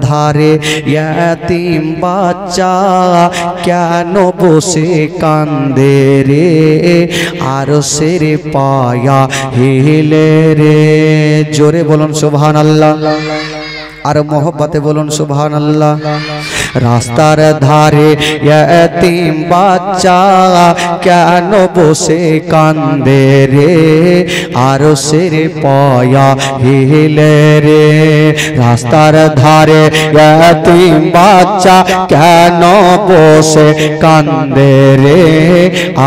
ধারে, ইয়াতিম বাচ্চা কেন বসে কান্দে রে? আর সেরে পায়া হিলে রে। জোরে বলুন সুবহান আল্লাহ আর মোহব্বতে বলুন সুবহান আল্লাহ রাস্তার ধারে এতিম বাচ্চা কেন বসে কান্দে রে আর সের পয়া হিলে রে রাস্তার ধারে এতিম বাচ্চা কেন বসে কান্দে রে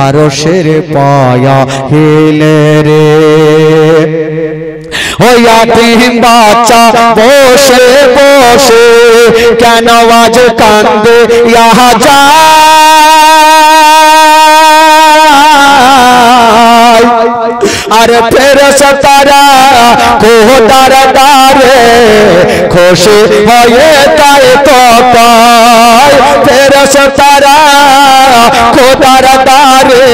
আর সের পয়া হিলে রে ওয়াতিম বাচ্চা বসে বসে কেন আজ কান্দে ইহা যায় আরে ফের সতারা কোহদার দারে খুশি হয়ে তাই তো পায় ফের সতারা খোদার দারে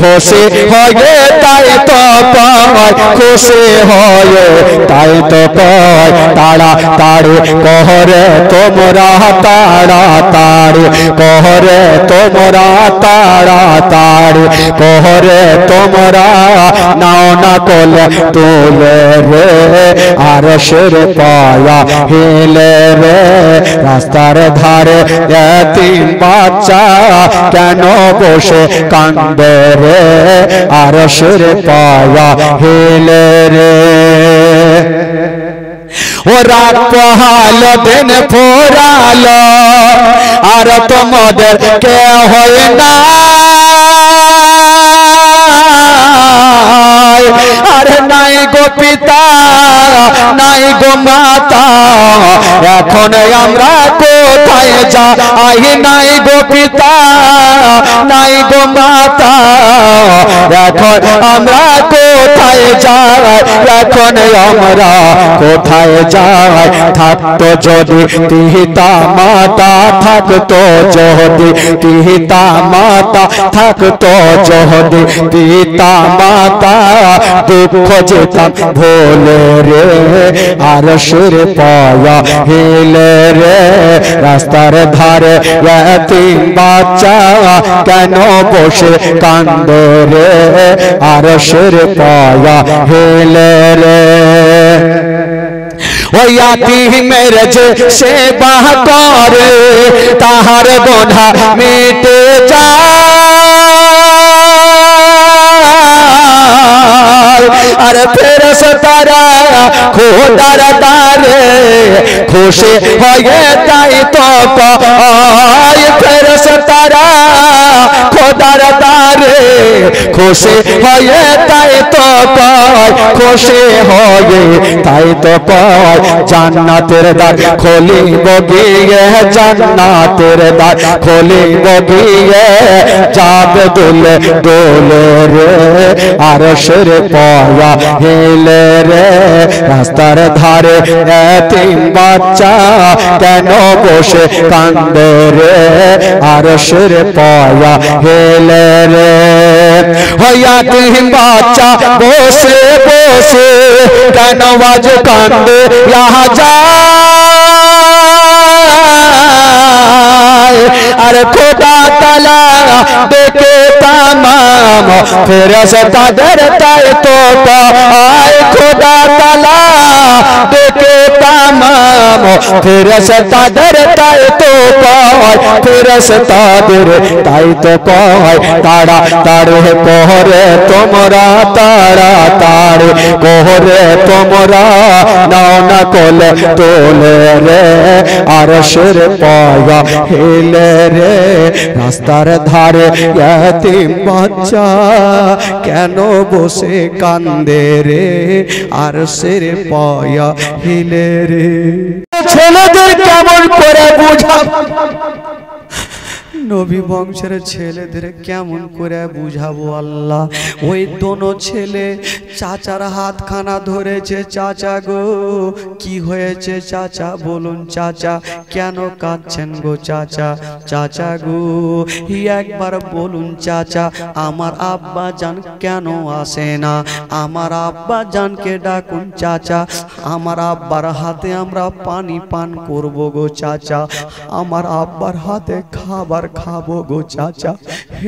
খুশি হয়ে তাই তো পায় খুশি হয়ে তাই তো পায় তাড়া তাড়ি কহরে তোমরা তাড়া তাড়ি কহরে তোমরা তাড়া তাড়ি কহরে তোমরা নাও না কোলে তোলে রে, আর সের পায়া হেলে রে। রাস্তার ধারে তিন বাচ্চা কেন বসে কান্দে রে, আর সের পায়া হেলে রে। ও রাত পহাল দিন ফোরাল, আর তোমাদের কে হয় না আরে নাই গো পিতা নাই গো মাতা এখন আমরা কোথায় যাই নাই গো পিতা? নাই গো মাতা? এখন আমরা কোথায় যাই এখন আমরা কোথায় যাই থাকতো যদি পিতা মাতা, থাকতো যদি পিতা মাতা, থাকতো যদি পিতা মাতা। দুঃখ যেতাম ভোলে রে, আর সুর পায়া হিলে রে। রাস্তার ধারে তিন বাচ্চা কেন বসে কান্দে রে? আর সুর পায়া হিলে রে। ওই আতিমের যে করে, তাহার গোনা মিটে যায়। আর ফের তারা খোদার তারে খুশি হয়ে তাই তো পায়। ফের তারা খোদার তারে খুশি হয়ে তাই তো পায়। খুশি হয়ে তাই তো পায়। জান্নাতের দ্বার খোলিব গিয়ে, জান্নাতের দ্বার খোলিব গিয়ে যাবে দোলে দোলে রে আর সের পায়া হেলে রে রাস্তার ধারে তিন বাচ্চা কেন বসে কান্দে রে আর সের পায়া হেলে রে হইয়া তিন বাচ্চা বসে বসে কেন আজ কান্দে ইহা যায় আর খোদা তালা দেখে তামাম ফেরস তাদের তাই তো পায় খোদা তালা দেখে তামাম ফেরস তাদের তাই তো পায় ফেরস তাদের তাই তো পায় তারা তারে কোহরে, তোমরা তারা তারে কোহরে, তোমরা নাও না কোলে তোলে রে। আর সুর পায়া হেলে রে। রাস্তার ধারে ইয়াতিম বাচ্চা কেন বসে কান্দে রে? আর সের পায়া হিলে রে। ছেলেদের কেমন করে বুঝা নবী বংশের ছেলেদের কেমন করে বুঝাবো আল্লাহ? ওই দোনো ছেলে চাচার হাতখানা ধরেছে, চাচা গো, কি হয়েছে চাচা? বলুন চাচা, কেন কাঁদছেন গো চাচা? চাচা গো, একবার বলুন চাচা, আমার আব্বা জান কেন আসে না? আমার আব্বা জানকে ডাকুন চাচা, আমার আব্বার হাতে আমরা পানি পান করব গো চাচা, আমার আব্বার হাতে খাবার খাব গো চাচা।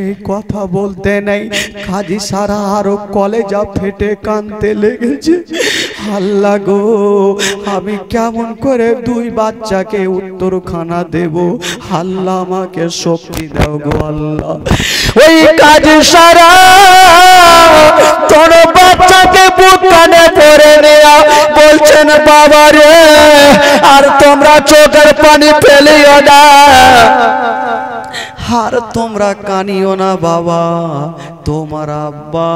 এই কথা বলতে নেই। কাজী সারা আরও কলেজা ফেটে কানতে লেগেছে। আল্লাহ গো, আমি কেমন করে দুই বাচ্চাকে উত্তরখানা দেব? আল্লাহ আমাকে শক্তি দাও গো আল্লাহ। ওই কাজ সারা, তোর বাচ্চাকে বুকানে ধরে নেয়া। বলছেন বাবা রে আর তোমরা চোখের পানি ফেলিও না। আর তোমরা কানিও না বাবা। তোমার আব্বা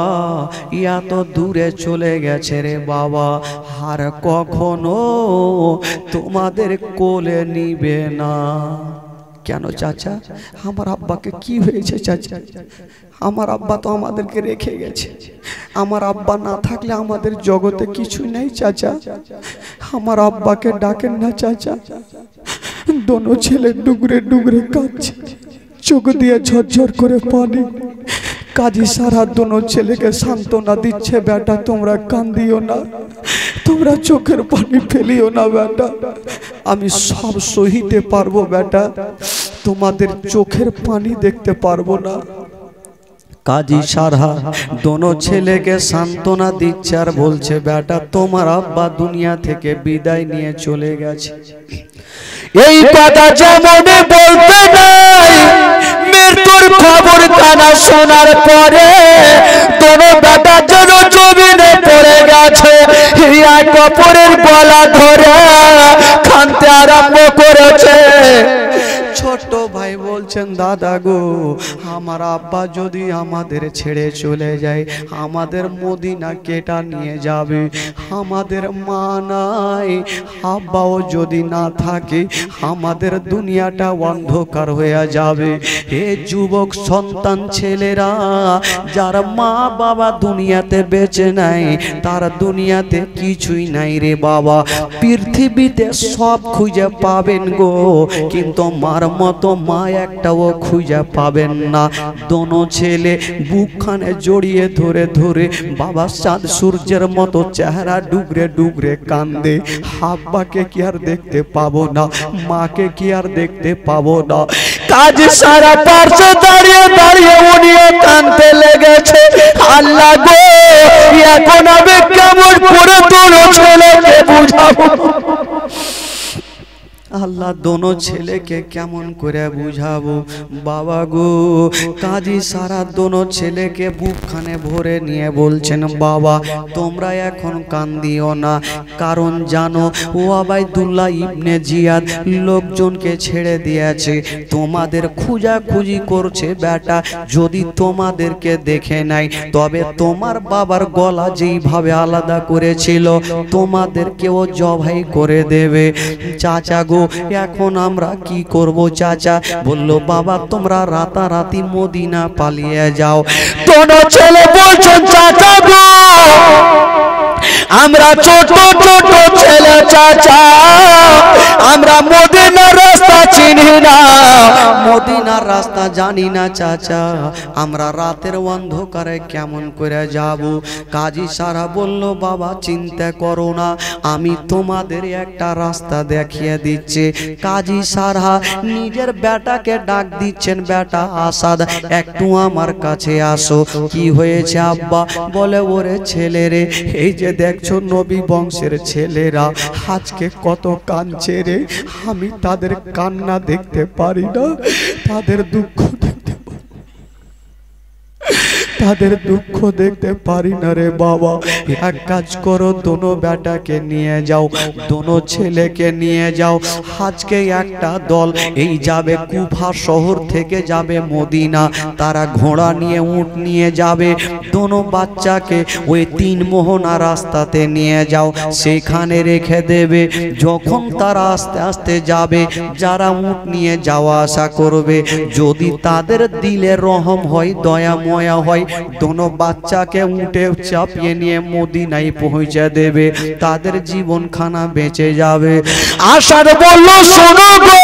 এত দূরে চলে গেছে রে বাবা। আর কখনো তোমাদের কোলে নিবে না। কেন চাচা? আমার আব্বাকে কি হয়েছে চাচা? আমার আব্বা তো আমাদেরকে রেখে গেছে। আমার আব্বা না থাকলে আমাদের জগতে কিছু নেই চাচা। আমার আব্বাকে ডাকেন না চাচা। দোনো ছেলে ডুগরে ডুগরে কাঁদছে। চোখ দিয়ে ঝরঝর করে পানি। কাজী সারা দোনো ছেলেকে সান্ত্বনা দিচ্ছে, বেটা, তোমরা কান্দিও না। তোমরা চোখের পানি ফেলিও না, বেটা। আমি সব সহিতে পারব, বেটা। তোমাদের চোখের পানি দেখতে পারব না। কাজী সারা দোনো ছেলেকে সান্ত্বনা দিচ্ছে আর বলছে, বেটা, তোমার আব্বা দুনিয়া থেকে বিদায় নিয়ে চলে গেছে। এই কথা যেমন বলতে নাই মৃত্যুর খবর কানা শোনার পরে তোর বেটা যেন জমিনে পড়ে গেছে এক অপরের গলা ধরে খানতে আরম্ভ করেছে। ছোট ভাই বলছেন, দাদা গো, আমার আব্বা যদি আমাদের ছেড়ে চলে যায়, আমাদের মদিনা কেটা নিয়ে যাবে, আমাদের মা নাই, আব্বাও যদি না থাকে, আমাদের দুনিয়াটা অন্ধকার হয়ে যাবে। হে যুবক, সন্তান ছেলেরা, যার মা বাবা দুনিয়াতে বেঁচে নাই, তার দুনিয়াতে কিছুই নাই রে বাবা। পৃথিবীতে সব খুঁজে পাবেন গো, কিন্তু মার মতো মা একটাও খুঁজে পাবেন না। দোনো ছেলে বুকখানে জড়িয়ে ধরে ধরে বাবা চাঁদ সূর্যের মতো চেহারা ডুগরে ডুগরে কান্দে। হাব্বাকে কি আর দেখতে পাবো না, মাকে কি আর দেখতে পাবো না। কাজ সারা পার্শ্বে দাঁড়িয়ে দাঁড়িয়ে উনিও কানতে লেগেছে। আল্লাহ গো, এখন আমি কেমন করে তোর ছেলেকে বুঝাবো? আল্লাহ দোনো ছেলেকে কেমন করে বুঝাবো? বাবা গো, কাজী সারা দোনো ছেলেকে বুকখানে ভরে নিয়ে বলছেন, বাবা, তোমরা এখন কান্দিও না। কারণ জানো, ও আবাইদুল্লাহ ইবনে জিয়াদ লোকজনকে ছেড়ে দিয়েছে। তোমাদের খুঁজাখুঁজি করছে বেটা যদি তোমাদেরকে দেখে নাই। তবে তোমার বাবার গলা যেইভাবে আলাদা করেছিল, তোমাদেরকেও জবাই করে দেবে। চাচা গো এখন আমরা কি করব, চাচা? বলল, বাবা, তোমরা রাতারাতি মদিনা পালিয়ে যাও। তোর ছেলে বলছো, চাচা গো! আমরা ছোট ছোট ছেলে চাচা। আমরা মদিনার রাস্তা চিনি না। মদিনার রাস্তা জানি না চাচা। আমরা রাতের অন্ধকারে কেমন করে যাব? কাজী সারা বলল, বাবা, চিন্তা করো না। আমি তোমাদের একটা রাস্তা দেখিয়ে দিচ্ছি। কাজী সারা নিজের বেটাকে ডাক দিচ্ছেন, বেটা আসাদ, একটু আমার কাছে আসো। কি হয়েছে আব্বা? বলে, ওরে ছেলে রে, এই যে দেখছ নবী বংশের ছেলেরা। আজকে কত কাঁদছে রে। আমি তাদের কান্না দেখতে পারি না। তাদের দুঃখ তাদের দুঃখ দেখতে পারি না রে বাবা। এক কাজ করো, দোনো বেটাকে নিয়ে যাও, দোনো ছেলেকে নিয়ে যাও। আজকে একটা দল, এই যাবে কুফা শহর থেকে যাবে মদিনা। তারা ঘোড়া নিয়ে, উট নিয়ে যাবে। দোনো বাচ্চাকে ওই তিন মোহনা রাস্তাতে নিয়ে যাও, সেখানে রেখে দেবে। যখন তারা আস্তে আস্তে যাবে, যারা উট নিয়ে যাওয়া আসা করবে, যদি তাদের দিলে রহম হয়, দয়া, ময়া হয় দোনো বাচ্চাকে উঠে চাপিয়ে নিয়ে মদিনায় পৌঁছে দেবে তাদের জীবনখানা বেঁচে যাবে আশার বলল শোনো গো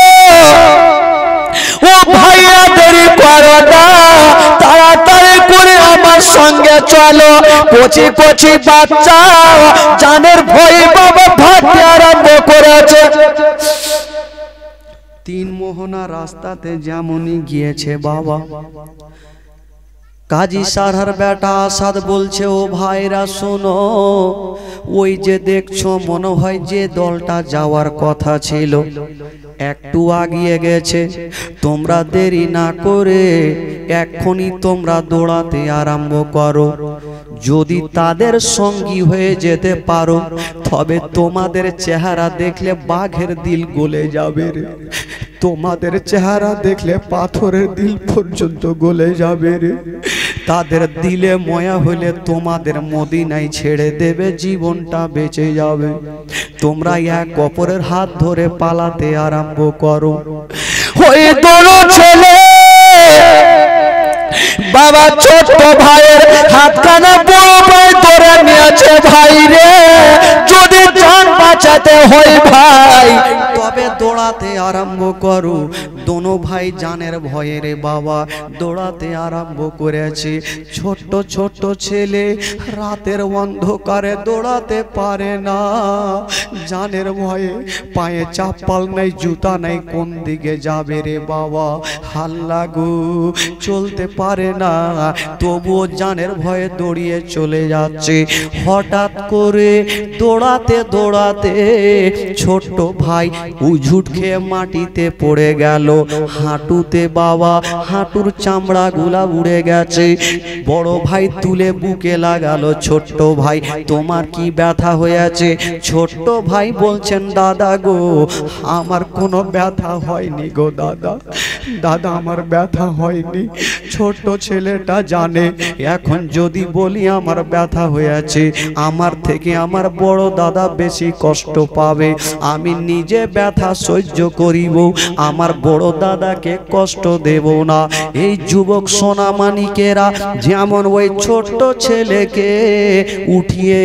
ও ভাইয়া দেরি করো তাড়াতাড়ি করে আমার সঙ্গে চলো কচি কচি বাচ্চা জানের ভয়ে বাবা ভাবতে আরম্ভ করেছে তিন মোহনা রাস্তাতে যেমনই গিয়েছে বাবা কাজী সারহার বেটা আসাদ বলছে ও ভাইরা শোনো ওই যে দেখছ মনে হয় যে দলটা যাওয়ার কথা ছিল। একটু আগিয়ে গেছে। তোমরা দেরি না করে এক্ষুনি তোমরা দৌড়াতে আরম্ভ করো। যদি তাদের সঙ্গী হয়ে যেতে পারো, তবে তোমাদের চেহারা দেখলে বাঘের দিল গলে যাবে রে। তোমাদের চেহারা দেখলে পাথরের দিল পর্যন্ত গলে যাবে রে। তাদের দিলে ময়া হলে তোমাদের মদিনায় ছেড়ে দেবে, জীবনটা বেঁচে যাবে। তোমরা এক অপরের হাত ধরে পালাতে আরম্ভ করো। দোনো ছেলে বাবা ছোট্ট ভাইয়ের হাতখানা বড় ভাই ধরে নিয়েছে ভাই রে। জান বাঁচাতে হয় ভাই। তবে দৌড়াতে আরম্ভ করো। দোনো ভাই জানের ভয়ে রে বাবা, দৌড়াতে আরম্ভ করেছে। ছোট্ট ছোট্ট ছেলে রাতের অন্ধকারে দৌড়াতে পারে না। জানের ভয়ে পায়ে চাপ্পাল নাই, জুতা নাই, কোন দিকে যাবে রে বাবা? হাল্লা গো, চলতে পারে না। তবুও জানের ভয়ে দৌড়িয়ে চলে যাচ্ছে। হঠাৎ করে দৌড়াতে দৌড়াতে ছোট্ট ভাই উঝুট খেয়ে মাটিতে পড়ে গেল। হাঁটুতে বাবা, হাঁটুর চামড়া গুলা উড়ে গেছে। বড় ভাই তুলে বুকে লাগালো, ছোট্ট ভাই, তোমার কি ব্যথা হয়েছে? ছোট্ট ভাই বলছেন, দাদা গো, আমার কোনো ব্যথা হয়নি গো দাদা। দাদা, আমার ব্যথা হয়নি। ছোট্ট ছেলেটা জানে, এখন যদি বলি আমার ব্যথা হয়েছে, আমার থেকে আমার বড় দাদা বেশি কষ্ট পাবে। আমি নিজে ব্যথা সহ্য করিব, আমার বড় দাদাকে কষ্ট দেব না। এই যুবক সোনামানিকেরা যেমন ওই ছোট্ট ছেলেকে উঠিয়ে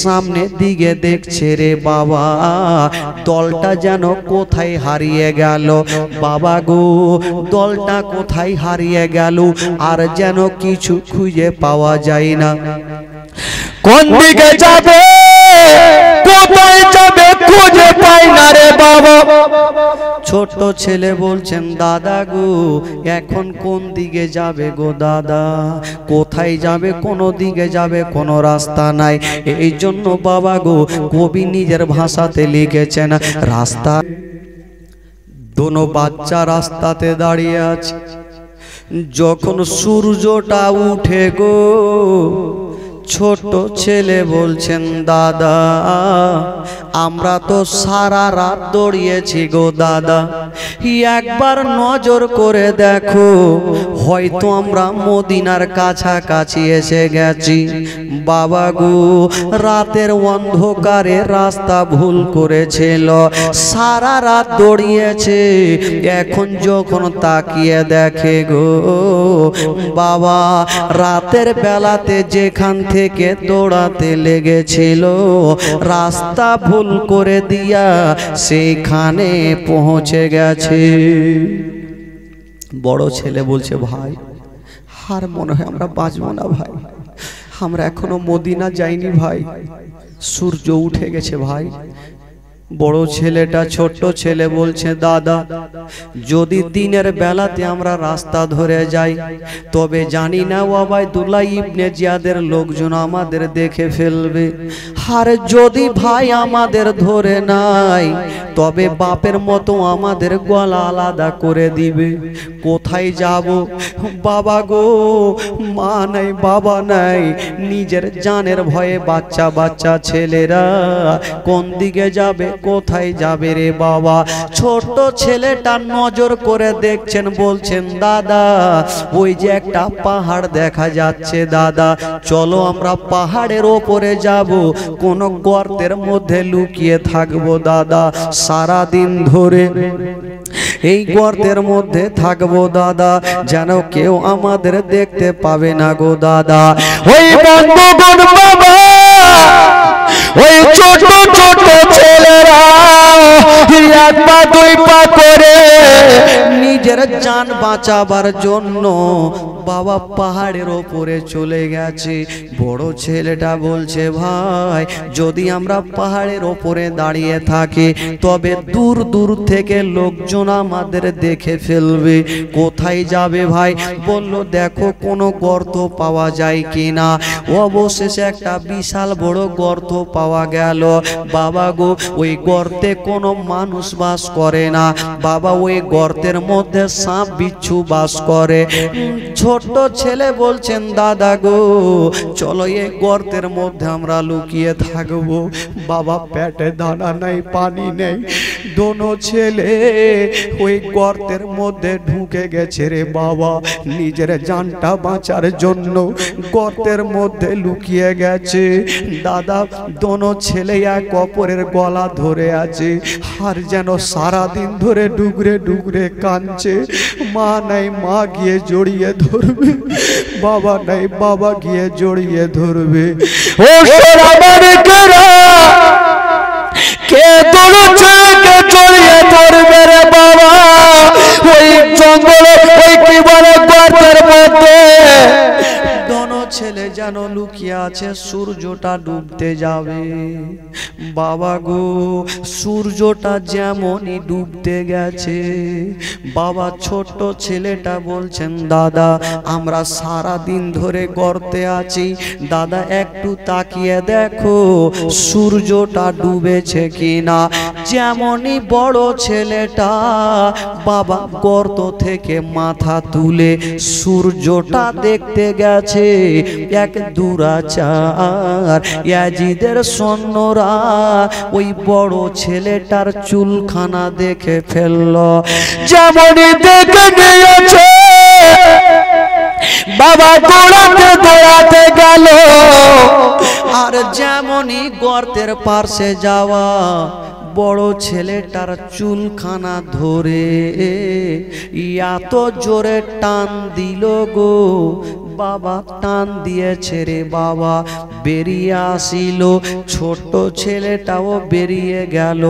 সামনের দিকে দেখছে রে বাবা, দলটা যেন কোথায় হারিয়ে গেল। বাবা গো, দলটা কোথায় হারিয়ে গেল, আর যেন কিছু খুঁজে পাওয়া যায় না। কোন দিকে যাবে যাবে? খুঁজে পাই না রে বাবা। ছোট্ট ছেলে বলছেন, দাদা গো, এখন কোন দিকে যাবে গো দাদা? কোথায় যাবে, কোনো দিকে যাবে, কোনো রাস্তা নাই? এই জন্য বাবা গো, কবি নিজের ভাষাতে লিখেছেন, রাস্তা দোনো বাচ্চা রাস্তাতে দাঁড়িয়ে আছে। যখন সূর্যটা উঠে গো, ছোট ছেলে বলছেন, দাদা আমরা তো সারা রাত দৌড়িয়েছি গো দাদা। একবার নজর করে দেখো, হয়তো আমরা মদিনার কাছাকাছি এসে গেছি। বাবা গো, রাতের অন্ধকারে রাস্তা ভুল করেছিল, সারা রাত দৌড়িয়েছে, এখন যখন তাকিয়ে দেখে গো, বাবা, রাতের বেলাতে যেখান থেকে দৌড়াতে লেগেছিল, রাস্তা ভুল করে দিয়া সেখানে পৌঁছে গেছে। বড় ছেলে বলছে, ভাই, হার মনে হয় আমরা বাঁচবো না ভাই। আমরা এখনও মদিনা যাইনি ভাই। সূর্য উঠে গেছে ভাই। বড় ছেলেটা ছোট্ট ছেলে বলছে, দাদা, যদি দিনের বেলাতে আমরা রাস্তা ধরে যাই, তবে জানি না ওবায়দুল্লাহ ইবনে জিয়াদের লোকজন আমাদের দেখে ফেলবে। আর যদি ভাই আমাদের ধরে নাই, তবে বাপের মতো আমাদের গলা আলাদা করে দিবে। কোথায় যাব? বাবা গো, মা নাই, বাবা নাই, নিজের জানের ভয়ে বাচ্চা বাচ্চা ছেলেরা কোন দিকে যাবে? কোথায় যাবে রে বাবা? ছোট ছেলেটা নজর করে দেখছেন, বলছেন, দাদা, ওই যে একটা পাহাড় দেখা যাচ্ছে, দাদা। চলো আমরা পাহাড়ের ওপরে যাব। কোন গর্তের মধ্যে লুকিয়ে থাকব, দাদা। সারা দিন ধরে এই গর্তের মধ্যে থাকব, দাদা। যেন কেউ আমাদের দেখতে পাবে না গো, দাদা। ওই বন্ধুগণ বাবা! ওই ছোট ছোট ছেলেরা এক পা দুই পা করে নিজের জান বাঁচাবার জন্য বাবা পাহাড়ের ওপরে চলে গেছে। বড় ছেলেটা বলছে, ভাই, যদি আমরা পাহাড়ের ওপরে দাঁড়িয়ে থাকি, তবে দূর দূর থেকে লোকজন আমাদের দেখে ফেলবে। কোথায় যাবে ভাই? বলল, দেখো, কোনো গর্ত পাওয়া যায় কি না অবশেষে একটা বিশাল বড় গর্ত পাওয়া গেল। বাবা গো, ওই গর্তে কোনো মানুষ বাস করে না। বাবা, ওই গর্তের মধ্যে সাপ বিচ্ছু বাস করে। ছোট্ট ছেলে বলছেন, দাদা গো, চলো এই গর্তের মধ্যে আমরা লুকিয়ে থাকব। বাবা পেটে দানা নাই, পানি নেই। দোনো ছেলে ওই গর্তের মধ্যে ঢুকে গেছে রে বাবা, নিজের জানটা বাঁচার জন্য। গর্তের মধ্যে লুকিয়ে গেছে। দাদা, দোনো ছেলে এক অপরের গলা ধরে আছে। আর যেন সারাদিন ধরে ডুগরে ডুগরে কাঁদছে। মা নাই, মা গিয়ে জড়িয়ে ধরবে। বাবা নাই, বাবা গিয়ে জড়িয়ে ধরবে। ও আমার কেরা কে ধরেছে কে জড়িয়ে ধরবে রে বাবা? ওই জঙ্গলে ওই কি ছেলে যেন লুকিয়ে আছে, সূর্যটা ডুবতে যাবে। বাবা গো, সূর্যটা যেমনই ডুবতে গেছে, বাবা ছোট্ট ছেলেটা বলছেন, দাদা, আমরা সারা দিন ধরে গর্তে আছি। দাদা, একটু তাকিয়ে দেখো, সূর্যটা ডুবেছে কিনা। যেমনই বড় ছেলেটা বাবা গর্ত থেকে মাথা তুলে সূর্যটা দেখতে গেছে এক দুরাচার। ইয়াজিদের সৈন্যরা ওই বড় ছেলেটার চুলখানা দেখে ফেলল। যেমনই দেখে নিয়েছে, বাবা দৌড়াতে দৌড়াতে গেল। আর যেমনই গর্তের পার্শ্বে যাওয়া, বড় ছেলেটার চুলখানা ধরে এত জোরে টান দিল গো। বাবা টান দিয়েছে রে বাবা। বেরিয়ে আসিল ছোট ছেলেটাও বেরিয়ে গেল।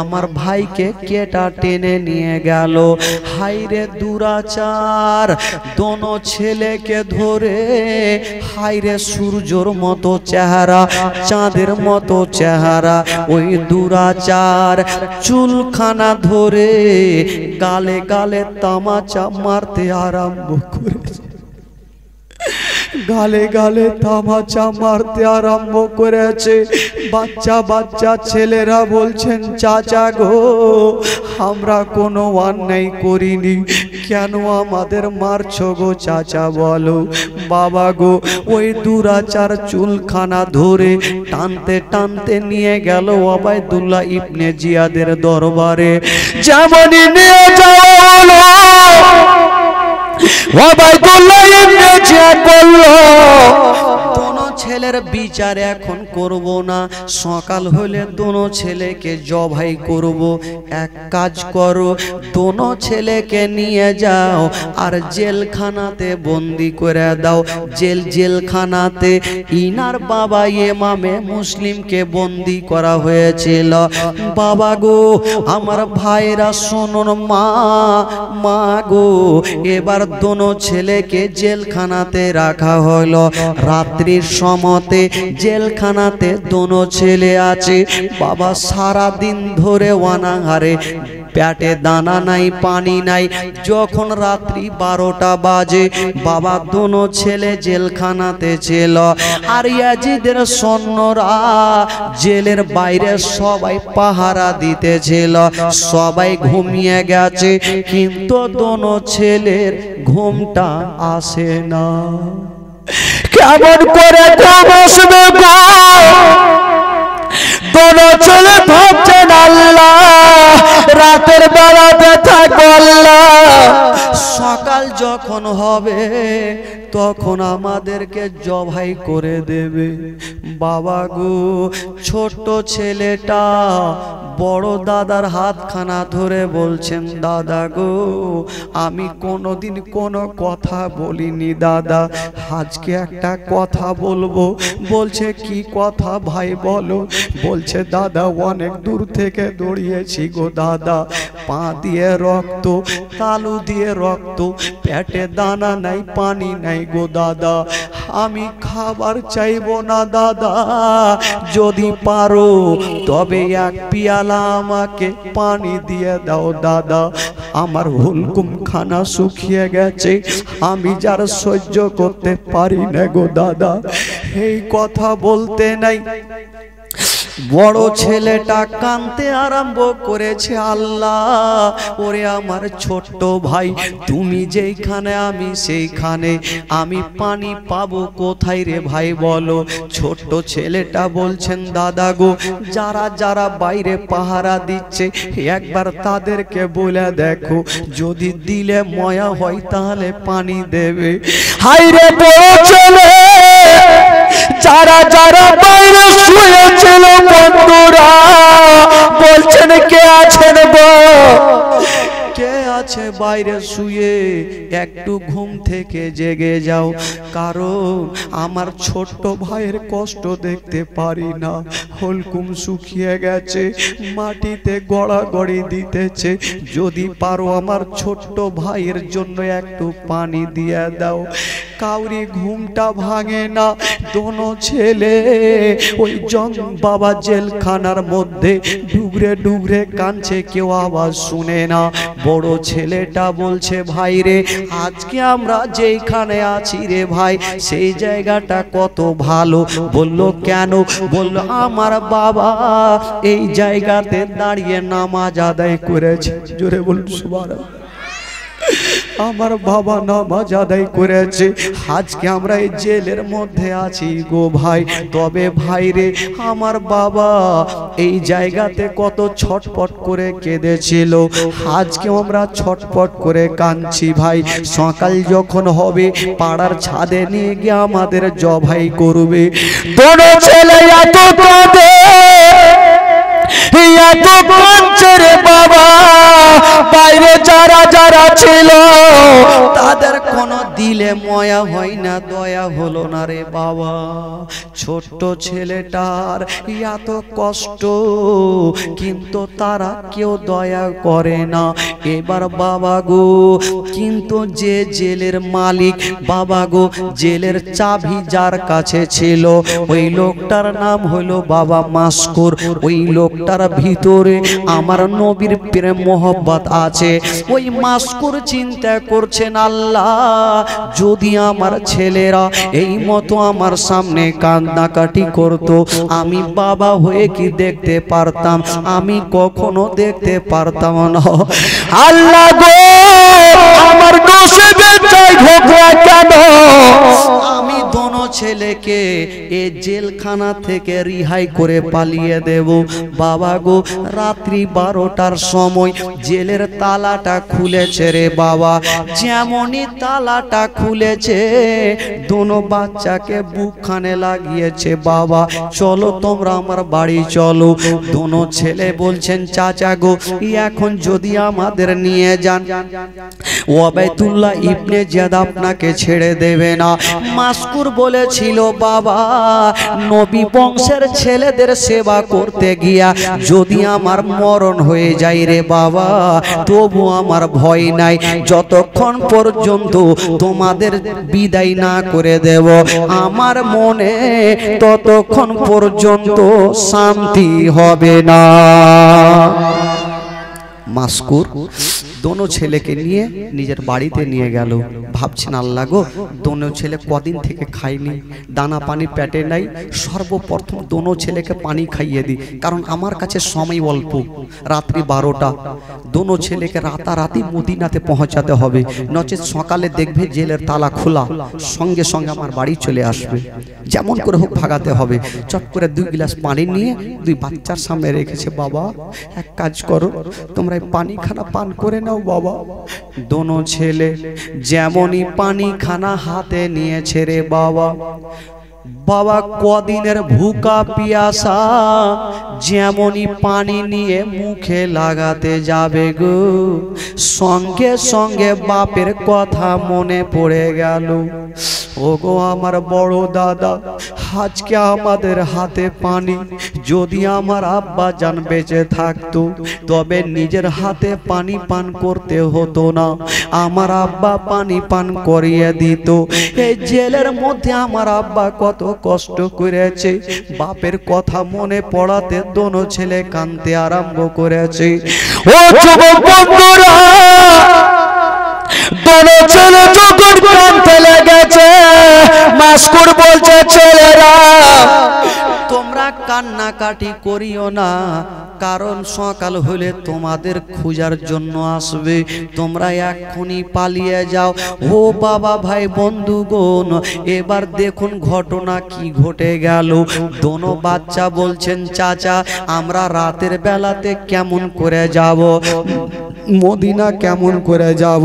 আমার ভাইকে কেটা টেনে নিয়ে গেল। হাইরে দুরাচার, দোনো ছেলেকে ধরে হাইরে সূর্যর মতো চেহারা, চাঁদের মতো চেহারা। ওই দুরাচার চুলখানা ধরে গালে গালে তামাচা মারতে আরম্ভ করেছে। গালে গালে তামাচা মারতে আরম্ভ করেছে। বাচ্চা বাচ্চা ছেলেরা বলছেন, চাচা গো, আমরা কোনো অন্যায় করিনি। কেন আমাদের মারছো গো, চাচা বলো। বাবা গো, ওই দুরাচার চুলখানা ধরে টানতে টানতে নিয়ে গেল অবায়দুল্লাহ ইবনে জিয়াদের দরবারে। যেমনই নিয়ে যাওয়া হলো ওবায়দুল্লাহ ইবনে জিয়াদ বলল। ছেলের বিচার এখন করব না। সকাল হলে দোনো ছেলেকে জবাই করব। এক কাজ করো, দোনো ছেলেকে নিয়ে যাও আর জেলখানাতে বন্দি করে দাও। জেল জেলখানাতে ইনার বাবা এমামে মুসলিমকে বন্দি করা হয়েছিল। বাবা গো, আমার ভাইরা শুনুন মা মা গো। এবার দোনো ছেলেকে জেলখানাতে রাখা হলো। রাত্রির সমতে জেলখানাতে দোনো ছেলে আছে। বাবা সারা দিন ধরে অনাহারে প্যাটে দানা নাই, পানি নাই। যখন রাত্রি বারোটা বাজে, বাবা দোনো ছেলে জেলখানাতে ছিল। আর ইয়াজিদের সৈন্যরা জেলের বাইরে সবাই পাহারা দিতেছিল। সবাই ঘুমিয়ে গেছে, কিন্তু দোনো ছেলের ঘুমটা আসে না। কেমন করে গো? দোনো ছেলে আল্লাহ, রাতের বেলা থাকব আল্লাহ সকাল যখন হবে, তখন আমাদেরকে জবাই করে দেবে। বাবা গো ছোট ছেলেটা বড় দাদার হাতখানা ধরে বলছেন, দাদা গো, আমি কোনোদিন কোনো কথা বলিনি, দাদা। আজকে একটা কথা বলব। বলছে, কি কথা ভাই বলো? বলছে, দাদা, অনেক দূর থেকে দৌড়িয়েছি গো, দাদা। পা দিয়ে রক্ত, তালু দিয়ে রক্ত, পেটে দানা নাই, পানি নাই গো, দাদা। আমি খাবার চাইব না, দাদা। যদি পারো, তবে এক পিয়ালা আমাকে পানি দিয়ে দাও, দাদা। আমার হুলকুম খানা শুকিয়ে গেছে। আমি যার সহ্য করতে পারি না গো, দাদা। এই কথা বলতে নাই। বড় ছেলেটা কানতে আরম্ভ করেছে, আল্লাহ, ওরে আমার ছোট্ট ভাই, তুমি যেইখানে, আমি সেইখানে। আমি পানি পাবো কোথায় রে ভাই, বলো? ছোট্ট ছেলেটা বলছেন, দাদা গো, যারা যারা বাইরে পাহারা দিচ্ছে, একবার তাদেরকে বলে দেখো, যদি দিলে ময়া হয় তাহলে পানি দেবে। হাইরে বড় ছেলে! যারা যারা বাইরে শুয়েছিল বন্ধুরা বলছেন কে আছেন গো? আছে বাইরে শুয়ে, একটু ঘুম থেকে জেগে যাও। কারণ আমার ছোট্ট ভাইয়ের কষ্ট দেখতে পারি না। হলকুম শুকিয়ে গেছে, মাটিতে গড়াগড়ি দিতেছে। যদি পারো আমার ছোট্ট ভাইয়ের জন্য একটু পানি দিয়ে দাও। কাউরি ঘুমটা ভাঙে না। দোনো ছেলে ওই জং বাবা জেলখানার মধ্যে ডুবরে ডুবরে কানছে কেউ আওয়াজ শুনে না। বড় ছেলেটা বলছে, ভাই রে, আজকে আমরা যেইখানে আছি রে ভাই, সেই জায়গাটা কত ভালো। বলল, কেন? বলল, আমার বাবা এই জায়গাতে দাঁড়িয়ে নামাজ আদায় করেছে। জোরে বলুন, সুবহানাল্লাহ। আমার বাবা নামাজ আদায় করেছে। আজকে আমরা এই জেলের মধ্যে আছি গো ভাই। তবে ভাই রে, আমার বাবা এই জায়গাতে কত ছটপট করে কেঁদেছিল। আজকে আমরা ছটপট করে কাঁদছি ভাই। সকাল যখন হবে, পাড়ার ছাদে নিয়ে গিয়ে আমাদের জবাই করবে। দোনো ছেলে এত কাঁদে। ছোট্ট ছেলেটার এত কষ্ট, কিন্তু তারা কেউ দয়া করে না। এবার বাবা গো, কিন্তু যে জেলের মালিক, বাবা গো, জেলের চাবি যার কাছে ছিল, ওই লোকটার নাম হলো বাবা মাস্কুর। ওই লোকটার ভিতরে আমার নবীর প্রেম মোহব্বত আছে। ওই মাস্কুর চিন্তা করছেন আল্লাহ, যদি আমার ছেলেরা এই মতো আমার সামনে কান্নাকাটি করত, আমি বাবা হয়ে কি দেখতে পারতাম? আমি কখনো দেখতে পারতাম না। আল্লাহ গো, আমার দোষে বেচাই হোক কেন? আমি দোনো ছেলেকে এ জেলখানা থেকে রিহাই করে পালিয়ে দেব। বাবা গো, রাত্রি বারোটার সময় জেলের তালাটা খুলেছে রে বাবা। যেমনই তালাটা খুলেছে, দোনো বাচ্চাকে বুকখানে লাগিয়েছে বাবা। চলো তোমরা আমার বাড়ি চলো। দোনো ছেলে বলছেন, চাচা গো, এখন যদি আমাদের নিয়ে যান ওবায়তুল্লাহ ইবনে জিয়াদ আপনাকে ছেড়ে দেবে না। মাসকুর বলেছিল, বাবা, নবী বংশের ছেলেদের সেবা করতে গিয়া যদি আমার মরণ হয়ে যায় রে বাবা, তবু আমার ভয় নাই। যতক্ষণ পর্যন্ত তোমাদের বিদায় না করে দেব, আমার মনে ততক্ষণ পর্যন্ত শান্তি হবে না। মাস্কুর দোনো ছেলেকে নিয়ে নিজের বাড়িতে নিয়ে গেল। ভাবছেন আল্লাহ গো দোনো ছেলে কদিন থেকে খায়নি। দানা পানি পেটে নাই। সর্বপ্রথম দোনো ছেলেকে পানি খাইয়ে দিই। কারণ আমার কাছে সময় অল্প। রাত্রি বারোটা। দোনো ছেলেকে রাতারাতি মদিনাতে পৌঁছাতে হবে। নচেত সকালে দেখবে জেলের তালা খোলা। সঙ্গে সঙ্গে আমার বাড়ি চলে আসবে। যেমন করে হোক ভাগাতে হবে। চট করে দুই গ্লাস পানি নিয়ে দুই বাচ্চার সামনে রেখেছে বাবা এক কাজ করো। তোমরা পানি খানা পান করে নাও বাবা। দোনো ছেলে যেমনই পানি খানা হাতে নিয়েছে রে বাবা বাবা কদিনের ভুকা পিয়াসা যেমনই পানি নিয়ে মুখে লাগাতে যাবে গো। সঙ্গে সঙ্গে বাপের কথা মনে পড়ে গেল। ওগো আমার বড় দাদা, আজকে আমাদের হাতে পানি। যদি আমার আব্বা জান বেঁচে থাকতো, তবে নিজের হাতে পানি পান করতে হতো না। আমার আব্বা পানি পান করিয়ে দিত। এই জেলের মধ্যে আমার আব্বা কত কষ্ট করেছে। বাপের কথা মনে পড়াতে দোনো ছেলে কানতে আরম্ভ করেছে। ও যুবক বন্ধুরা দোনো ছেলে যখন কানতে লেগেছে। মাস্কুর বলছে ছেলেরা তোমরা কান্নাকাটি করিও না। কারণ সকাল হলে তোমাদের খোঁজার জন্য আসবে। তোমরা এক্ষুনি পালিয়ে যাও। ও বাবা ভাই বন্ধুগণ, এবার দেখুন ঘটনা কি ঘটে গেল। দোনো বাচ্চা বলছেন, চাচা, আমরা রাতের বেলাতে কেমন করে যাব? মদিনা কেমন করে যাব?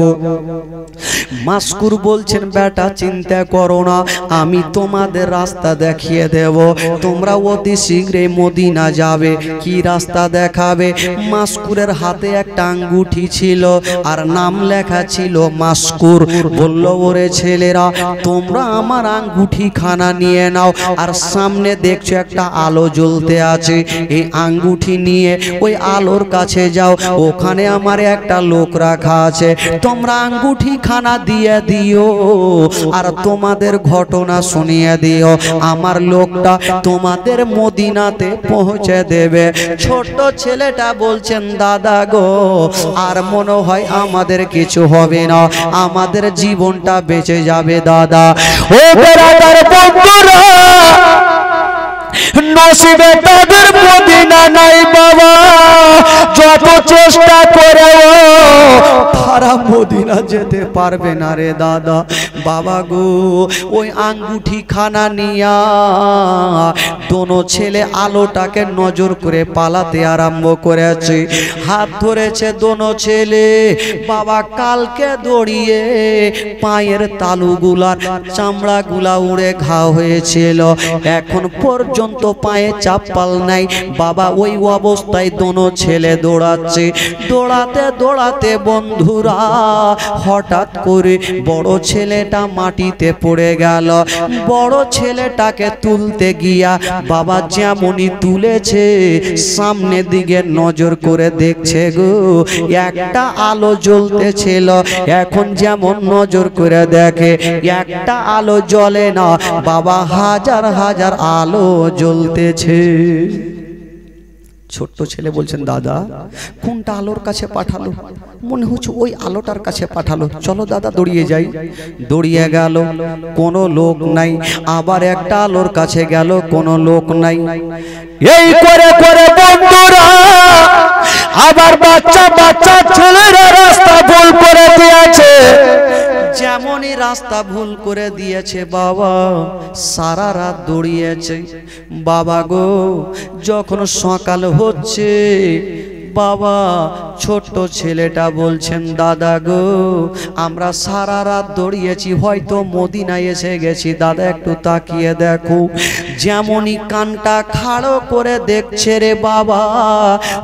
মাস্কুর বলছেন, বেটা, চিন্তা করো না। আমি তোমাদের রাস্তা দেখিয়ে দেব। তোমরা অতি শীঘ্রই মদিনা যাবে, কি রাস্তা দেখাবে? মাস্কুরের হাতে একটা আঙ্গুঠি ছিল আর নাম লেখা ছিল মাস্কুর। বলল, ওরে ছেলেরা, তোমরা আমার আঙ্গুঠি খানা নিয়ে নাও আর সামনে দেখছ একটা আলো জ্বলতে আছে। এই আঙ্গুঠি নিয়ে ওই আলোর কাছে যাও, ওখানে আমার একটা লোক রাখা আছে। তোমরা আঙ্গুঠি খানা দিয়ে দিও আর তোমাদের ঘটনা শুনিয়ে দিও। আমার লোকটা তোমাদের মদিনাতে পৌঁছে দেবে। ছোট ছেলেটা বলছেন দাদা গো আর মনে হয় আমাদের কিছু হবে না। আমাদের জীবনটা বেঁচে যাবে দাদা। ও বন্ধুরা নসিবে তাদের মদিনা নাই বাবা। যত চেষ্টা করেও তারা মদিনা যেতে পারবে না রে দাদা। বাবা গো, ওই আঙ্গুঠি খানা নিয়া ছেলে আলোটাকে নজর করে পালাতে আরম্ভ করেছে। হাত ধরেছে দোনো ছেলে। বাবা কালকে দড়িয়ে পায়ের তালুগুলার চামড়াগুলা উড়ে ঘা হয়েছিল। এখন পর্যন্ত পায়ে চাপ্পাল নাই। বাবা ওই অবস্থায় দোনো ছেলে দৌড়াচ্ছে। দৌড়াতে দৌড়াতে বন্ধুরা, হঠাৎ করে বড় ছেলেটা মাটিতে পড়ে গেল। বড় ছেলেটাকে তুলতে গিয়া বাবা যেমনই তুলেছে, সামনে দিকে নজর করে দেখছে গো, একটা আলো জ্বলতেছিল। এখন যেমন নজর করে দেখে, একটা আলো জ্বলে না। বাবা হাজার হাজার আলো জ্বলতেছে। ছোট্ট ছেলে বলছেন, দাদা, কোনটা আলোর কাছে পাঠালো? মনে হচ্ছে ওই আলোটার কাছে পাঠালো। চলো দাদা, দড়িয়ে যাই। দড়িয়ে গেল, কোনো লোক নাই। আবার একটা আলোর কাছে গেল, কোনো লোক নাই। এই করে করে বন্ধুরা আবার বাচ্চা বাচ্চা ছেলেরা রাস্তা ভুল করে দিয়েছে। যেমনই রাস্তা ভুল করে দিয়েছে বাবা, সারা রাত দৌড়িয়েছে। বাবা গো, যখন সকাল হচ্ছে বাবা, ছোট্ট ছেলেটা বলছেন, দাদা গো, আমরা সারা রাত দৌড়িয়েছি, হয়তো মদিনায় এসে গেছি। দাদা, একটু তাকিয়ে দেখো। যেমনই কানটা খাড়ো করে দেখছে রে বাবা,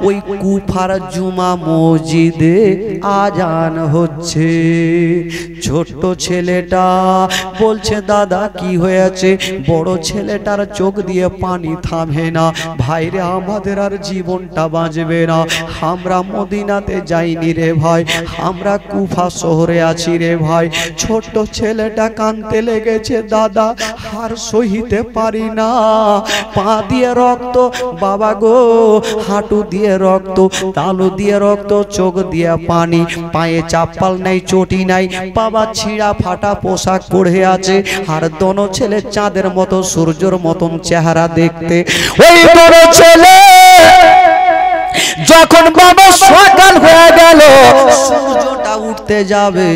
ওই কুফার জুমা মসজিদে আজান হচ্ছে। ছোট্ট ছেলেটা বলছে, দাদা, কি হয়েছে? বড় ছেলেটার চোখ দিয়ে পানি থামে না। ভাইরে, আমাদের আর জীবনটা বাঁচবে না। আমরা মদিনাতে যাইনি রে ভাই, আমরা কুফা শহরে আছি রে ভাই। ছোট্ট ছেলেটা কানতে লেগেছে, দাদা আর সহিতে পারি না। পা দিয়ে রক্ত, বাবা গো, হাঁটু দিয়ে রক্ত, তালু দিয়ে রক্ত, চোখ দিয়ে পানি, পায়ে চাপ্পাল নাই, চটি নাই, বাবা ছিঁড়া ফাটা পোশাক পরে আছে, আর দোনো ছেলে চাঁদের মতো, সূর্যর মতন চেহারা দেখতে। ওই বড় ছেলে! যখন বাবা সকাল হয়ে গেল সূর্যটা উঠতে যাবে।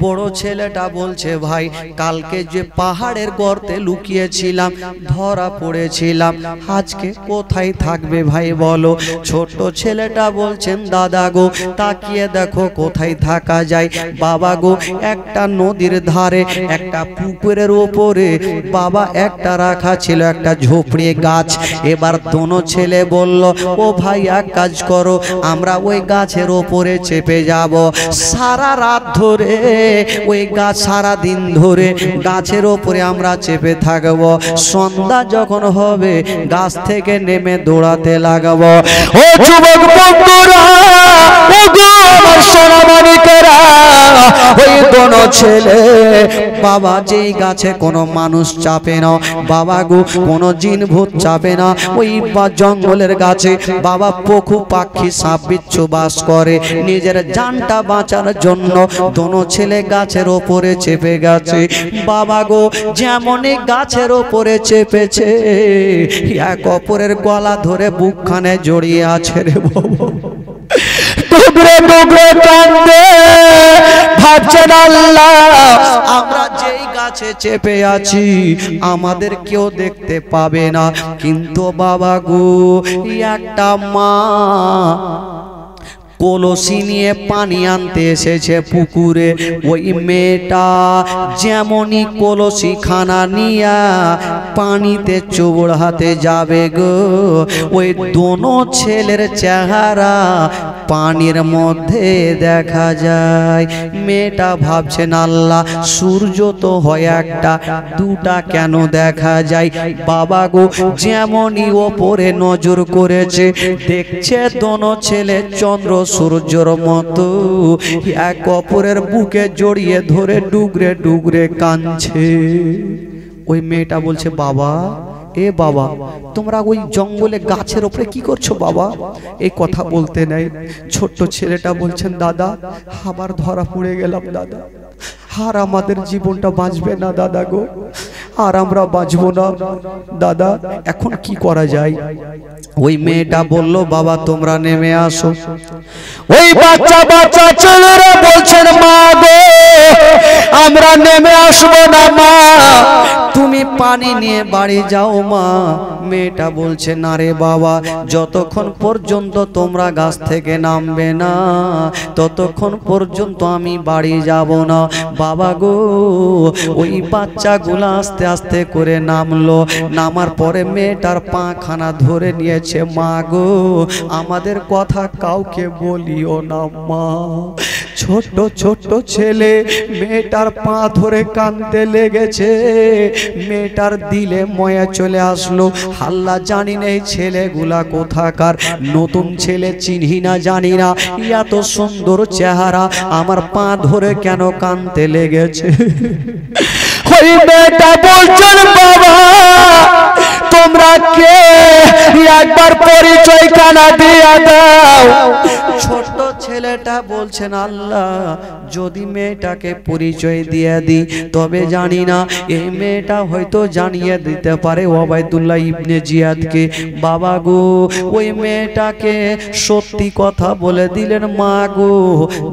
বড় ছেলেটা বলছে, ভাই, কালকে যে পাহাড়ের গর্তে লুকিয়েছিলাম, ধরা পড়েছিলাম। আজকে কোথায় থাকবে ভাই বলো? ছোট ছেলেটা বলছেন দাদা গো, তাকিয়ে দেখো কোথায় থাকা যায়। বাবা গো, একটা নদীর ধারে, একটা পুকুরের ওপরে, বাবা একটা রাখা ছিল, একটা ঝোপড়ি গাছ। এবার দোনো ছেলে বলল, ও ভাই, এক কাজ করো, আমরা ওই গাছের ওপরে চেপে যাব। সারা রাত ধরে ওই গাছ সারা দিন ধরে গাছের ওপরে আমরা চেপে থাকব। সন্ধ্যা যখন হবে, গাছ থেকে নেমে দৌড়াতে লাগাবো। ও যুবক বন্ধুরা! বাবা যেই গাছে কোনো মানুষ চাপে না, বাবা গো কোনো জিন ভূত চাপে না, ওই বা জঙ্গলের গাছে বাবা পশু পাখি সাপ বাস করে। নিজের জানটা বাঁচার জন্য দোনো ছেলে গাছের ওপরে চেপে গেছে। বাবা গো যেমনই গাছের ওপরে চেপেছে, এক অপরের গলা ধরে বুকখানে জড়িয়ে আছে রে বাবা। টুকরে টুকরে কান্দে। ভাবছেন আল্লাহ, আমরা যেই গাছে চেপে আছি, আমাদের কেউ দেখতে পাবে না। কিন্তু বাবা গো একটা মা কলসি নিয়ে পানি আনতে এসেছে পুকুরে। ওই মেয়েটা যেমনই কলসি খানা নিয়া পানিতে চোবড় হাতে যাবে গো, ওই দোনো ছেলের চেহারা পানির মধ্যে দেখা যায়। মেয়েটা ভাবছেন, আল্লাহ, সূর্য তো হয় একটা, দুটা কেন দেখা যায়? বাবা গো, যেমনই ওপরে নজর করেছে, দেখছে দোনো ছেলে চন্দ্র সূর্যর মতো। এক অপরের বুকে জড়িয়ে ধরে ডুগরে ডুগরে কাঁদছে। ওই মেয়েটা বলছে, বাবা এ বাবা, তোমরা ওই জঙ্গলে গাছের ওপরে কি করছ বাবা? এই কথা বলতে নেই। ছোট্ট ছেলেটা বলছেন, দাদা, আবার ধরা পড়ে গেলাম, দাদা। আর আমাদের জীবনটা বাঁচবে না, দাদা গো। আর আমরা বাঁচবো না। দাদা, এখন কি করা যায়? ওই মেয়েটা বলল, বাবা, তোমরা নেমে আসো। ওই বাচ্চা বাচ্চা ছেলেরা বলছেন মা গো, আমরা নেমে আসব না, মা। তুমি পানি নিয়ে বাড়ি যাও, মা। মেয়েটা বলছে, না রে বাবা, যতক্ষণ পর্যন্ত তোমরা গাছ থেকে নামবে না, ততক্ষণ পর্যন্ত আমি বাড়ি যাব না। বাবা গো, ওই বাচ্চাগুলো আস্তে আস্তে করে নামলো। নামার পরে মেয়েটার পাখানা ধরে নিয়েছে, মা গো, আমাদের কথা কাউকে বলিও না, মা। ছোট্ট ছোট্ট ছেলে মেয়েটার পা ধরে কাঁদতে লেগেছে। মেয়েটার দিলে ময়া চলে আসলো। হাল্লা জানি না এই ছেলেগুলা কোথাকার। নতুন ছেলে চিনি না, জানি না। এত সুন্দর চেহারা। আমার পা ধরে কেন কাঁদতে লেগেছে? ওই মেয়েটা বলছেন বাবা তোমরা কে? একবার পরিচয় কানা দিয়ে দাও। ছোট্ট ছেলেটা বলছেন, আল্লাহ, যদি মেয়েটাকে পরিচয় দিয়ে দিই, তবে জানি না এই মেয়েটা হয়তো জানিয়ে দিতে পারে ওবায়দুল্লাহ ইবনে জিয়াদকে। বাবা গো, ওই মেয়েটাকে সত্যি কথা বলে দিলেন মা গো।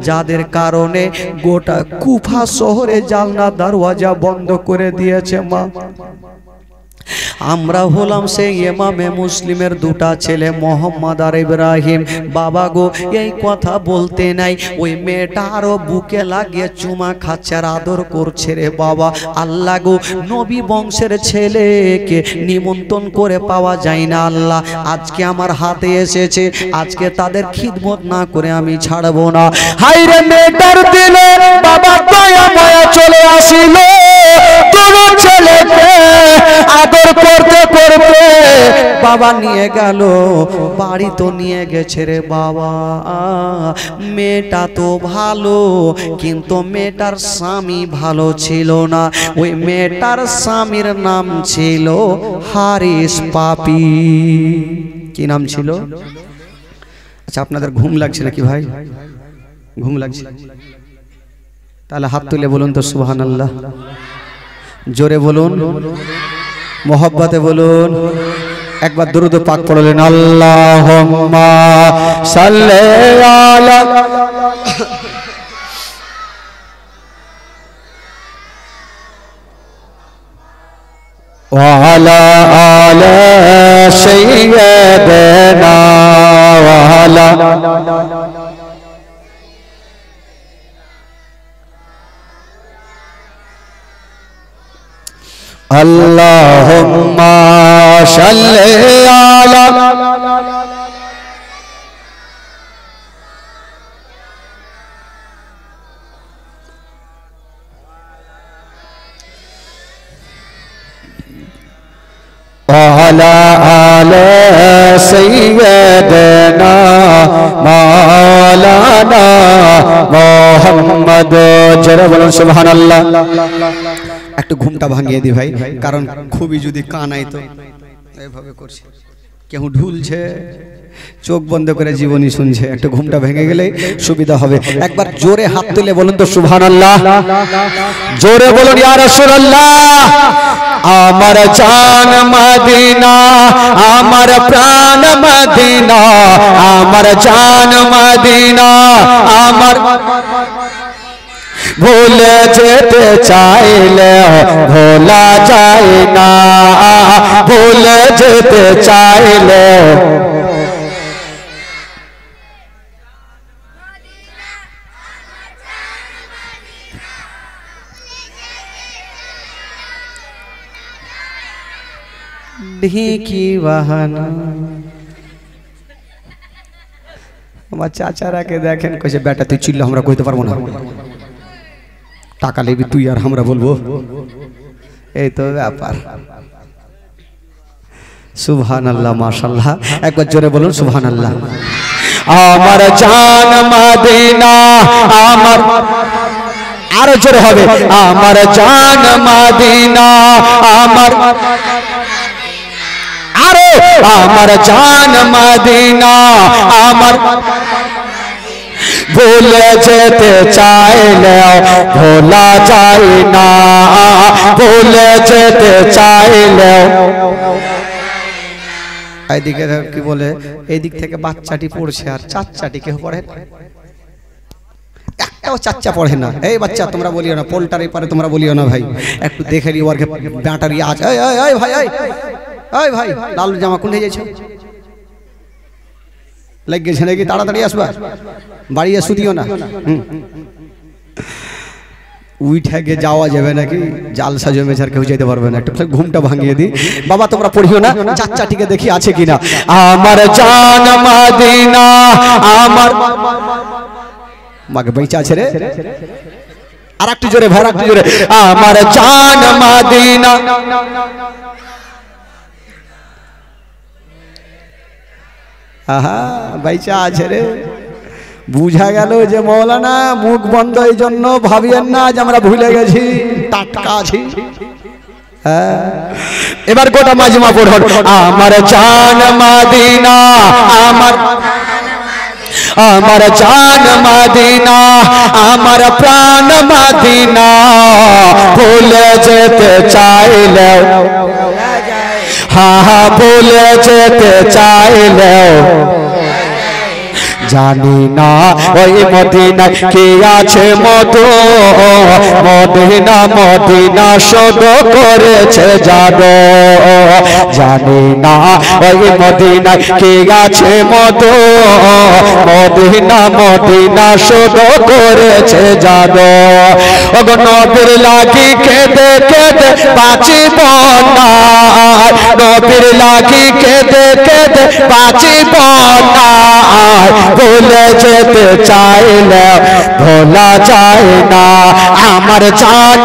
যাদের কারণে গোটা কুফা শহরে জালনা দরওয়াজা বন্ধ করে দিয়েছে মা। আমরা হলাম সেই এমামে মুসলিমের দুটা ছেলে, মোহাম্মদ আর ইব্রাহিম। বাবা গো, এই কথা বলতে নাই। ওই মেয়েটা আরও বুকে লাগিয়ে চুমা খাচ্ছে আর আদর করছে রে বাবা। আল্লাহ গো, নবী বংশের ছেলেকে নিমন্ত্রণ করে পাওয়া যায় না আল্লাহ। আজকে আমার হাতে এসেছে। আজকে তাদের খিদমত না করে আমি ছাড়বো না। হাইরে মেয়েটার দিলে বাবা চলে আসিল। ছেলেকে আদর করতে করতে বাবা নিয়ে গেল, বাড়ি তো নিয়ে গেছে রে বাবা। মেয়েটা তো ভালো, কিন্তু মেয়েটার স্বামী ভালো ছিল না। ওই মেয়েটার স্বামীর নাম ছিল হারিস পাপি। কি নাম ছিল? আচ্ছা আপনাদের ঘুম লাগছে নাকি ভাই? ঘুম লাগছে। তাহলে হাত তুলে বলুন তো সুবহান আল্লাহ জোরে বলুন। মোহব্বতে বলুন একবার দুরুদ পাক পড়লেন আল্লাহ আলা আলা সৈয়দ अल्लाहुम्मा सल्ली अला। अला मौलाना मोहम्मद जरा बोलो सुभान अल्लाह ঘুমটা ভাঙিয়ে দি ভাই কারণ খুবই যদি কানাই তো এইভাবে করছে। কেউ ঢুলছে চোখ বন্ধ করে জীবনী শুনছে একটু ঘুমটা ভেঙে গেলে সুবিধা হবে। একবার জোরে হাত তুলে বলুন তো সুবহানাল্লাহ। জোরে বলুন আমার জান মদিনা আমার প্রাণ মদিনা আমার জান মদিনা আমার ভুলে যেতে চাইলে ভোলা যায় না ভুলে যেতে চাইলে ঢিকি বাহানা আমার চাচারাকে দেখেন কইছে বেটা তুই চিল্লা আমরা কইতে পারব না টাকা নেবি, তুই আর আমরা বলব। এই তো ব্যাপার। সুবহান আল্লাহ মাশাল্লাহ একবার জোরে বলুন সুবহান আল্লাহ আমার জান মাদিনা, আমার আরও জোরে হবে। আমার জান মাদিনা, আমার আরও আমার জান মাদিনা, আমার ভুলে যেতে চাইলেও ভোলা যায় না। ভুলে যেতে চাইলেও এইদিকে কি বলে এইদিক থেকে বাচ্চাটি পড়ছে আর চাচ্চাটি কেউ পড়ে। একটাও চাচ্চা পড়ে না। এই বাচ্চা তোমরা বলিও না পোলটার পারে তোমরা বলিও না ভাই। একটু দেখে নিও আর ব্যাটারি আজ এই এই, এই ভাই এই এই ভাই লাল জামা কোন যাইছো লাগ গেছে নাকি তাড়াতাড়ি আসবা? বাড়ি এসু দিও না। হুম। উইঠে গিয়ে যাওয়া যাবে নাকি? জালসা জমে আর কেউ যেতে পারবে না। একটু ঘুমটা ভাঙিয়ে দিই। বাবা, তোমরা পড়িও না? চাচ্চাটিকে দেখি আছে কিনা? আমার আমার মাকে বেঁচে আছে রে। আর একটু জোরে ভাই একটু জোরে। আমার জান মাদিনা। আহা, বাইচা আছে রে। বুঝা গেল যে মৌলানা, মুখ বন্ধ এই জন্য ভাবিয়েন না যে আমরা ভুলে গেছি, টাটকা আছি। হ্যাঁ। এবার গোটা মাজমা পড়ুন। আমার জান মাদিনা, আমার আমার জান মাদিনা, আমার প্রাণ মাদিনা, ভুলে যেতে চাইলেও হা হা ভুলে যেতে চাইলেও জানি না, ওই মদিনা কে আছে মধু? মদিনা মদিনা শোধ করেছে জাদু। জানি না, ওই মদিনা কে আছে মধু? মদিনা মদিনা শোধ করেছে ওগো নবীর লাগি কেঁদে কেঁদে বাঁচিব না নবীর লাগি কেঁদে কেঁদে বাঁচিব না ভুলে যেতে চাইলে ভোলা যায় না আমার জান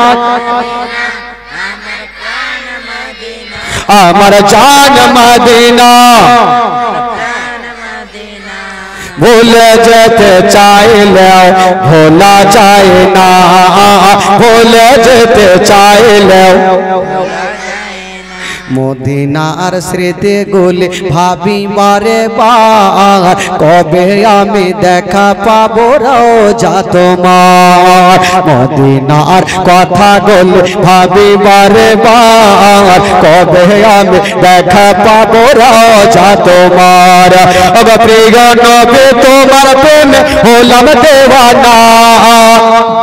আমার জান মদিনা ভুলে যেতে চাইলে ভোলা যায় না ভুলে যেতে চাইলে মদিনার স্মৃতি গুলি ভাবি বারে বার কবে আমি দেখা পাবো রোজা তোমার? মদিনার কথা বলে ভাবি বারে বার কবে আমি দেখা পাবো রাজা তোমার? অগ প্রিয় নবে তোমার প্রেমে হলাম দেওয়ানা।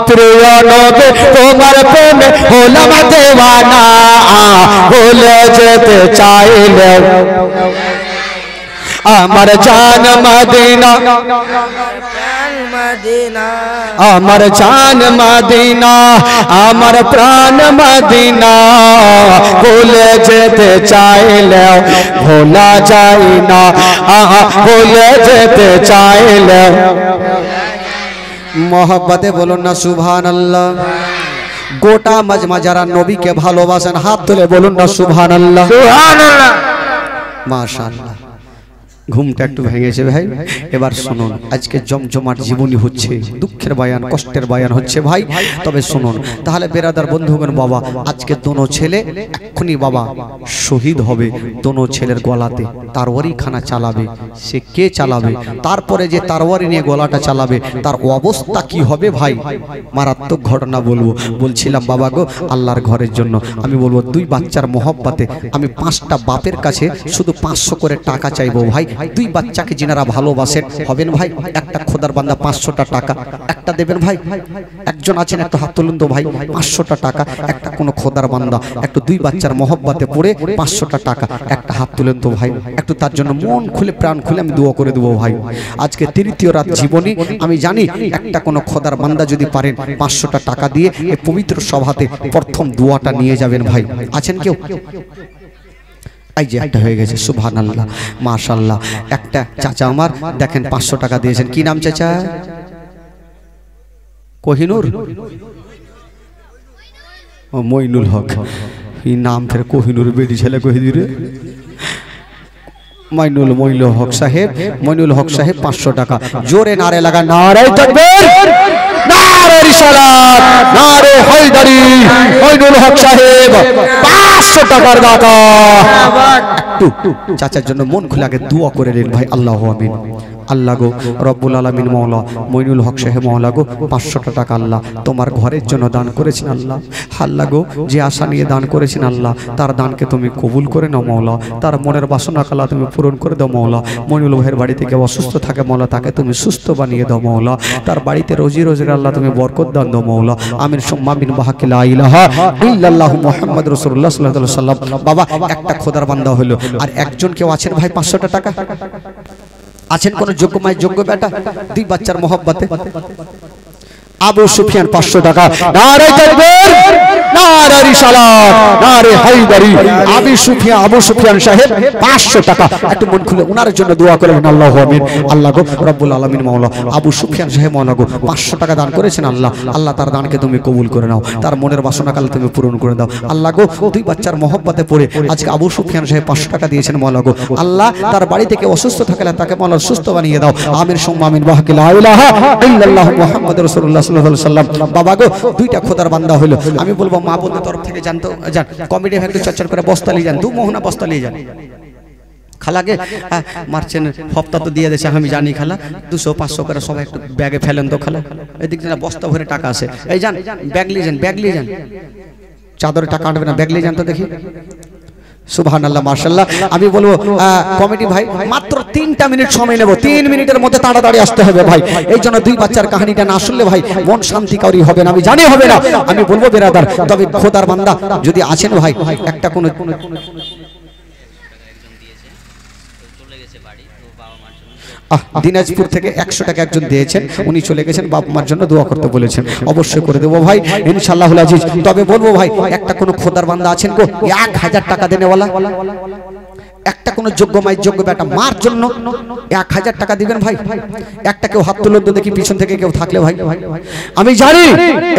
প্রিয় তোমার প্রেমে হলাম দেওয়ানা। ভুলে যেতে চাইলে। আমার জান মদিনা। আমার জান মদিনা, আমার প্রাণ মদিনা। ভুলে যেতে চাইলে ভোলা যায় না। ভুলে যেতে চাইলে মোহব্বতে বলুন না সুভান আল্লাহ গোটা মাজমা যারা নবীকে ভালোবাসেন। হাত তুলে বলুন না সুহান আল্লাহ মাশাআল্লাহ। ঘুমটা একটু ভেঙেছে ভাই। এবার শুনুন, আজকে জমজমাট জীবনী হচ্ছে, দুঃখের বায়ান, কষ্টের বায়ান হচ্ছে ভাই। তবে শুনুন, তাহলে বেরাদার বন্ধুগণ বাবা, আজকে দোনো ছেলে, এক্ষুনি বাবা শহীদ হবে দোনো ছেলের গলাতে, তারওয়ারি খানা চালাবে, সে কে চালাবে? তারপরে যে তারওয়ারি নিয়ে গলাটা চালাবে, তার অবস্থা কি হবে ভাই? মারাত্মক ঘটনা বলব। বলছিলাম, বাবা গো, আল্লাহর ঘরের জন্য। আমি বলব, দুই বাচ্চার মোহব্বতে আমি পাঁচটা বাপের কাছে শুধু পাঁচশো করে টাকা চাইব ভাই। দুই বাচ্চাকে যিনারা ভালোবাসেন, হবেন ভাই, একটা খোদার বান্দা পাঁচশোটা টাকা, একটা দেবেন ভাই, একজন আছেন একটা হাত তুলুন তো ভাই, পাঁচশোটা টাকা, একটা কোনো খোদার বান্দা, একটু দুই বাচ্চার মহব্বাতে পড়ে পাঁচশোটা টাকা, একটা হাত তুলেন তো ভাই, একটু তার জন্য মন খুলে, প্রাণ খুলে আমি দোয়া করে দেবো ভাই। আজকে তৃতীয় রাত জীবনী, আমি জানি একটা কোনো খোদার বান্দা যদি পারেন, পাঁচশোটা টাকা দিয়ে এই পবিত্র সভাতে প্রথম দোয়াটা নিয়ে যাবেন ভাই। আছেন কেউ? এই যে একটা হয়ে গেছে সুবহান আল্লাহ মাশাল্লাহ একটা চাচা আমার, দেখেন পাঁচশো টাকা দিয়েছেন। কি নাম চাচা? কোহিনুর? মইনুল হক। এই নাম ফের কোহিনুর বেটি ছেলে কহিদিরে মইনুল মইল হক সাহেব, মইনুল হক সাহেব পাঁচশো টাকা। জোরে নারে লাগা, নারে নারে রিসালাত, নারে হায়দারি, মইনুল হক সাহেব। টাকার দাতা একটু। চাচার জন্য মন খুলে আগে দোয়া করে নিন ভাই আল্লাহ আমিন। আল্লাহ গো, রব্বুল আলমিন মৌলা মইনুল হক সাহেব মৌলা গো, পাঁচশোটা টাকা আল্লাহ, তোমার ঘরের জন্য দান করেছেন আল্লাহ। আল্লাহ গো, যে আশা নিয়ে দান করেছেন আল্লাহ, তার দানকে তুমি কবুল করে নাও মৌলা তার মনের বাসনা কালা তুমি পূরণ করে দাও মৌলা মইনুল ভাইয়ের বাড়ি থেকে অসুস্থ থাকে মৌলা তাকে তুমি সুস্থ বানিয়ে দাও মৌলা তার বাড়িতে রোজি রোজগার আল্লাহ তুমি বরকত দান দাও মৌলা আমিন সম্মাবিন বাহাকিলা ইলাহা ইল্লাল্লাহ মুহাম্মদ রাসূলুল্লাহ সাল্লাল্লাহু আলাইহি সাল্লাম বাবা, একটা খোদার বান্দা হলো, আর একজন কেউ আছেন ভাই পাঁচশোটা টাকা? আছেন কোন যোগ্য মায়ের যোগ্য বেটা? দুই বাচ্চার মোহব্বতে। আবু সুফিয়ান পাঁচশো টাকা। তার মনের বাসনা কাল তুমি পূরণ করে দাও। আল্লাহ গো, দুই বাচ্চার মোহব্বতে পড়ে আজকে আবু সুফিয়ান সাহেব পাঁচশো টাকা দিয়েছেন মাওলা আল্লাহ তার বাড়ি থেকে অসুস্থ থাকলে তাকে মাওলা সুস্থ বানিয়ে দাও। আমিন, সুম্মা, আমিন। সাল্লাল্লাহু সাল্লাম বাবা গো, দুইটা খোদার বান্দা হলো আমি বলব, মা বোনদের তরফ থেকে জানতো যান। কমিটি একটু চর্চা করে বস্তা নিয়ে যান দু মোহনা বস্তা নিয়ে যান। খালাকে মারছেন, হপ্তা তো দিয়ে দিয়েছে, আমি জানি খালা। দুশো, পাঁচশো করে সবাই একটু ব্যাগে ফেলেন তো খালা। এদিক না বস্তা ভরে টাকা আছে। এই যান, ব্যাগ নিয়ে যান, ব্যাগ নিয়ে যান। চাদরে টাকা আনবে না, ব্যাগ নিয়ে যান তো দেখি। সুবহান আল্লাহ আমি বলব কমিটি ভাই, মাত্র তিনটা মিনিট সময় নেব। তিন মিনিটের মধ্যে তাড়াতাড়ি আসতে হবে ভাই। এই জন্য দুই বাচ্চার কাহিনীটা না শুনলে ভাই, মন শান্তি কাউরি হবে না। আমি জানি হবে না। আমি বলব, বেরাদার, তবে খোদার বান্দা, যদি আছেন ভাই, একটা কোনো একজন দিয়েছে তো চলে গেছে বাড়ি তো বাবা মার জন্য আহ, দিনাজপুর থেকে একশো টাকা একজন দিয়েছেন, উনি চলে গেছেন, বাপ মার জন্য দোয়া করতে বলেছেন। অবশ্যই করে দেবো ভাই ইনশাল্লাহ আজিজ। তবে বলব ভাই, একটা কোনো খোদার বান্দা আছেন গো? এক হাজার টাকা দেনেওয়ালা। একটা কোনো যোগ্য মায়ের যোগ্য বেটা মার জন্য এক হাজার টাকা দিবেন ভাই। একটা কেউ হাত তুলন দেখি পিছন থেকে কেউ থাকলে ভাই। আমি জানি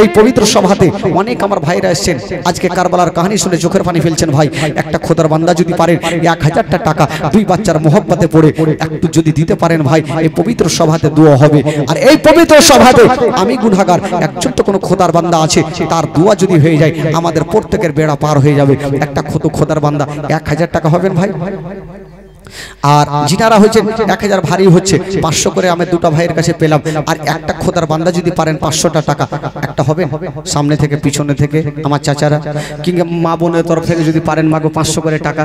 এই পবিত্র সভাতে অনেক আমার ভাইরা এসেছেন। আজকে কারবালার কাহিনী শুনে চোখের পানি ফেলছেন ভাই। একটা খোদার বান্দা যদি পারেন এক হাজারটা টাকা দুই বাচ্চার মোহব্বতে পড়ে একটু যদি দিতে পারেন ভাই, এই পবিত্র সভাতে দোয়া হবে। আর এই পবিত্র সভাতে আমি গুনাগার একজন তো কোনো খোদার বান্দা আছে, তার দোয়া যদি হয়ে যায়, আমাদের প্রত্যেকের বেড়া পার হয়ে যাবে। একটা খোদ খোদার বান্দা, এক হাজার টাকা হবেন ভাই? আর যিনারা হচ্ছেন এক হাজার ভারী হচ্ছে, পাঁচশো করে আমি দুটো ভাইয়ের কাছে পেলাম। আর একটা খোদার বান্দা যদি পারেন পাঁচশোটা টাকা, একটা হবে? সামনে থেকে, পিছনে থেকে, আমার চাচারা। কিংবা মা বোনের তরফ থেকে যদি পারেন মাগো পাঁচশো করে টাকা।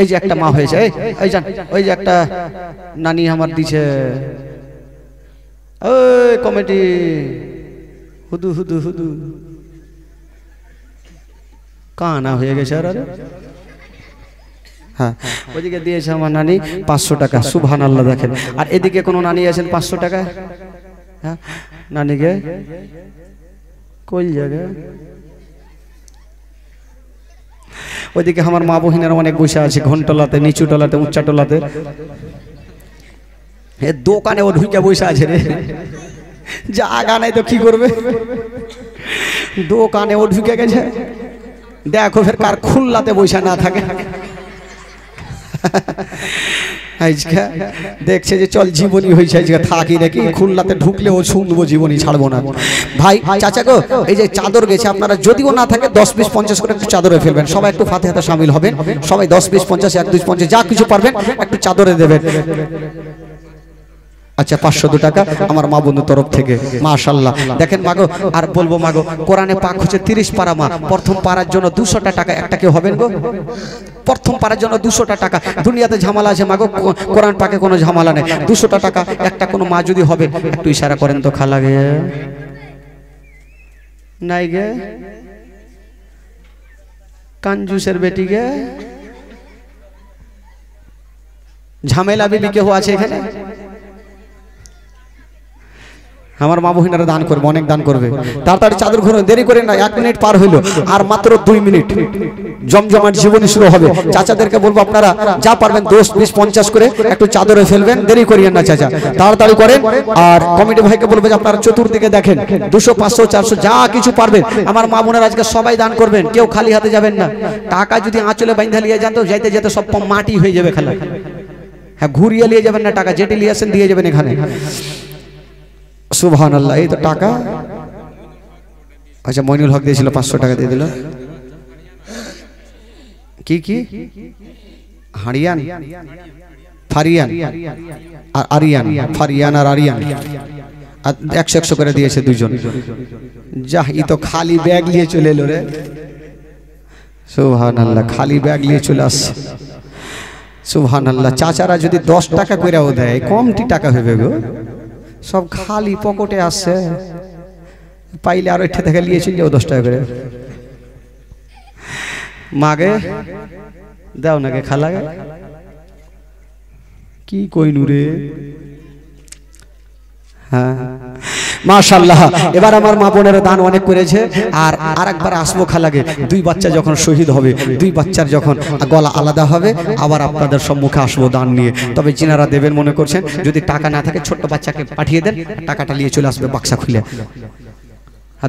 এই যে একটা মা হয়েছে, এই যান ওই যে একটা নানি আমার দিছে। ওই কমিটি হুদু হুদু হুদু। কানা হয়ে গেছে আরে? হ্যাঁ। ওইদিকে দিয়েছে আমার নানি পাঁচশো টাকা সুবহান আল্লাহ দেখেন। আর এদিকে কোনো নানি আছেন পাঁচশো টাকা? হ্যাঁ। নানিকে কই জায়গা? ওইদিকে আমার মা বহিনের অনেক বসে আছে ঘন্টলাতে নিচু টলাতে উচ্চা টলাতে এ দোকানে ও ঢুকে বসে আছে রে। জাগা নাই তো কি করবে? দোকানে ও ঢুকে গেছে। দেখো ফের কার খুল্লাতে বসে না থাকে। আজকে দেখছে যে চল জীবনী হয়েছে আজকে থাকি নাকি খুলনাতে ঢুকলে ও শুনব জীবনী ছাড়বো না। ভাই চাচা গো এই যে চাদর গেছে আপনারা যদিও না থাকে দশ বিশ পঞ্চাশ করে একটু চাদরে ফেলবেন। সবাই একটু ফাতে হাতে সামিল হবেন। সবাই দশ বিশ পঞ্চাশ এক দুই পঞ্চাশ যা কিছু পারবেন একটু চাদরে দেবেন। আচ্ছা পাঁচশো দু টাকা আমার মা বন্ধুর তরফ থেকে। মাশাল্লাহ দেখেন মাগো, আর বলব মাগো, কোরআনে পাক হচ্ছে তিরিশ পারা মা, প্রথম পারার জন্য দুশোটা টাকা, একটা কেউ হবেন গো? প্রথম পারার জন্য দুশোটা টাকা। দুনিয়াতে ঝামেলা আছে মাগো কোরআন পাকে কোনো ঝামেলা নেই। দুশোটা টাকা, একটা কোনো মা যদি হবে, একটু ইশারা করেন তো খালা গে। নাই গে? কাঞ্জুসের বেটি গে? ঝামেলা বিবি কেউ আছে এখানে? আমার মা বহিনারা দান করবে, অনেক দান করবে। তাড়াতাড়ি চাদর ঘুরে দেরি করে না, এক মিনিট পার হইল, আর মাত্র দুই মিনিট। জমজমাট জীবনী শুরু হবে। চাচাদেরকে বলব আপনারা যা পারবেন, দশ, বিশ, পঞ্চাশ করে একটু চাদরে ফেলবেন, দেরি করিয়েন না চাচা। তাড়াতাড়ি করেন, আর কমিটি ভাইকে বলবে যে আপনারা চতুর্দিকে দেখেন, দুশো, পাঁচশো, চারশো, যা কিছু পারবেন। আমার মা বোনের আজকে সবাই দান করবেন, কেউ খালি হাতে যাবেন না। টাকা যদি আঁচলে বাইন্ধা লিয়ে যান তো যাইতে যেতে সব মাটি হয়ে যাবে খেলা। হ্যাঁ ঘুরিয়ে নিয়ে যাবেন না টাকা, যেটি নিয়ে আসেন দিয়ে যাবেন এখানে। সুবহান আল্লাহ এই তো টাকা। আচ্ছা মইনুল হক দিয়েছিল পাঁচশো টাকা দিয়ে দিল। কি কি? হারিয়ান। ফারিয়ান। আর আরিয়ান, ফারিয়ান আর আরিয়ান। আর একশো একশো করে দিয়েছে দুজন। যা ই তো খালি ব্যাগ নিয়ে চলে এলো রে। সুবহান আল্লাহ খালি ব্যাগ নিয়ে চলে আসছে। সুবহান আল্লাহ চাচারা যদি দশ টাকা করেও দেয়, কমটি টাকা হবে গো। সব খালি পকেটে আসছে। পাইলে আরও একটা থেকে নিয়েছিল যাও দশ টাকা করে। মাগে, দাও নাকি খালাগে কি কইনু রে? হ্যাঁ। মাশাল্লাহ এবার আমার মা বোনের দান অনেক করেছে। আর আরেকবার আসব খালাগে দুই বাচ্চা যখন শহীদ হবে, দুই বাচ্চার যখন গলা আলাদা হবে, আবার আপনাদের সম্মুখে আসব দান নিয়ে। তবে যিনারা দেবেন মনে করছেন, যদি টাকা না থাকে, ছোট্ট বাচ্চাকে পাঠিয়ে দেন, টাকাটা নিয়ে চলে আসবে বাক্সা খুলে।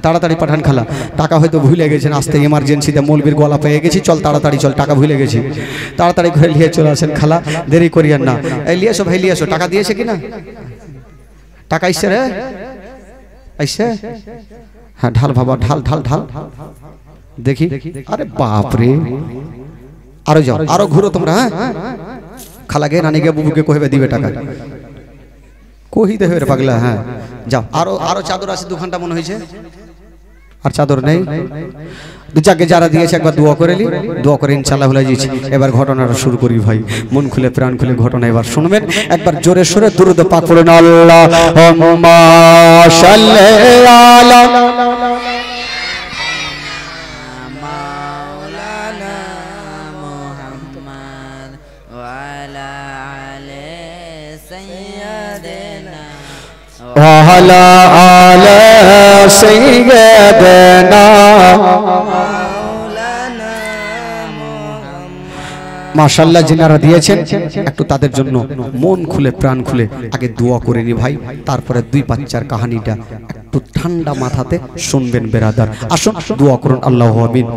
তাড়াতাড়ি পাঠান খালা। টাকা হয়তো ভুলে গেছেন আসতে এমার্জেন্সিতে মলবির গলা পেয়ে গেছি, চল তাড়াতাড়ি, চল, টাকা ভুলে গেছি। তাড়াতাড়ি ঘরে নিয়ে চলে আসেন খালা, দেরি করিয়েন না। এই লিয়ে এসো ভাই লিয়ে এসো। টাকা দিয়েছে কিনা? টাকা ইসছে রে? আইসে? হ্যাঁ ঢাল বাবা ঢাল ঢাল ঢাল। দেখি। আরে বাপ রে আরও যাও আরও ঘুরো তোমরা হ্যাঁ? খালাগে নানিকে বুবুকে কহবে দিবে টাকা। কহি দেবে রে পাগলা হ্যাঁ। যাও। আরও আরও চাদর আছে দু ঘণ্টা মনে হয়েছে। আর চাদর নেই। যাকে যারা দিয়েছে একবার দোয়া করে নি দোয়া করে ইনশাল্লাহ হলে দিয়েছি এবার ঘটনাটা শুরু করি ভাই মন খুলে প্রাণ খুলে ঘটনা এবার শুনবেন একবার জোরে সোরে দুরুদ পাক পড়ুন আল্লাহ مولانا محمد وعلى آله سيدنا وعلى آل سيدنا মাশাল্লাহ যেনারা দিয়েছেন, একটু তাদের জন্য মন খুলে, প্রাণ খুলে আগে দোয়া করে নি ভাই। তারপরে দুই বাচ্চার কাহানিটা একটু ঠান্ডা মাথাতে শুনবেন বেরাদার। আসুন, দোয়া করুন, আল্লাহ আমিন।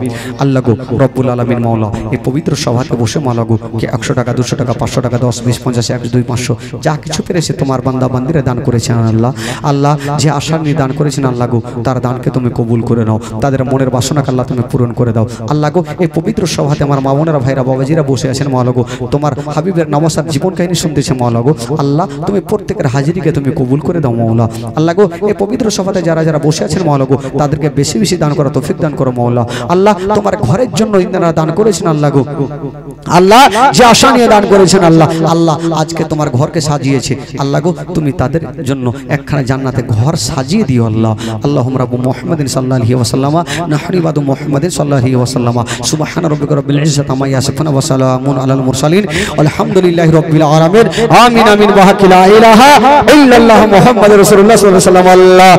আল্লাহ গো, রব্বুল আলমিন মাওলা, এই পবিত্র সভাতে বসে মালা গো, কে একশো টাকা, দুশো টাকা, পাঁচশো টাকা, দশ, বিশ, পঞ্চাশ, এক, দুই, পাঁচশো, যা কিছু পেরেছে তোমার বান্দা বান্দিরে দান করেছেন আল্লাহ। আল্লাহ, যে আশা নিয়ে দান করেছেন আল্লাহ গো, তার দানকে তুমি কবুল করে নাও, তাদের মনের বাসনাকে আল্লাহ তুমি পূরণ করে দাও। আল্লাহ গো, এই পবিত্র সভাতে আমার মা বোনেরা, ভাইরা, বাবাজিরা বসে আছেন মালাগো তোমার হাবিবের নমসার জীবন কাহিনী শুনতেছে মালাগো আল্লাহ, তুমি প্রত্যেকের হাজিরিকে তুমি কবুল করে দাও মাওলা। আল্লাহ গো, এই পবিত্র সভাতে যারা যারা বসে আছেন মালাগো তাদেরকে বেশি বেশি দান করো তৌফিক দান করো মাওলা। আল্লাহ তোমার ঘরের জন্য ইন্দ্রা দান করেছেন আল্লাহ গো। আল্লাহ যে আশা নিয়ে দান করেছেন আল্লাহ। আল্লাহ আজকে তোমার ঘরকে সাজিয়েছে। আল্লাহ গো, তুমি তাদের জন্য একখানা জান্নাতে ঘর সাজিয়ে দিও আল্লাহ। আল্লাহ রাব্বু মুহাম্মাদিন সাল্লাল্লাহু আলাইহি ওয়াসাল্লামা, নাহনি বাদু মুহাম্মাদিন সাল্লাল্লাহু আলাইহি ওয়াসাল্লামা। সুবহানা রাব্বিকা রাব্বিল ইজ্জাতি আম্মা ইয়াসিফুন ওয়া সালামুন আলাল মুরসালিন। আলহামদুলিল্লাহি রাব্বিল আলামিন। আমিন আমিন। ওয়া হাক্কি লা ইলাহা ইল্লাল্লাহ মুহাম্মাদুর রাসূলুল্লাহ সাল্লাল্লাহু আলাইহি ওয়াসাল্লাম।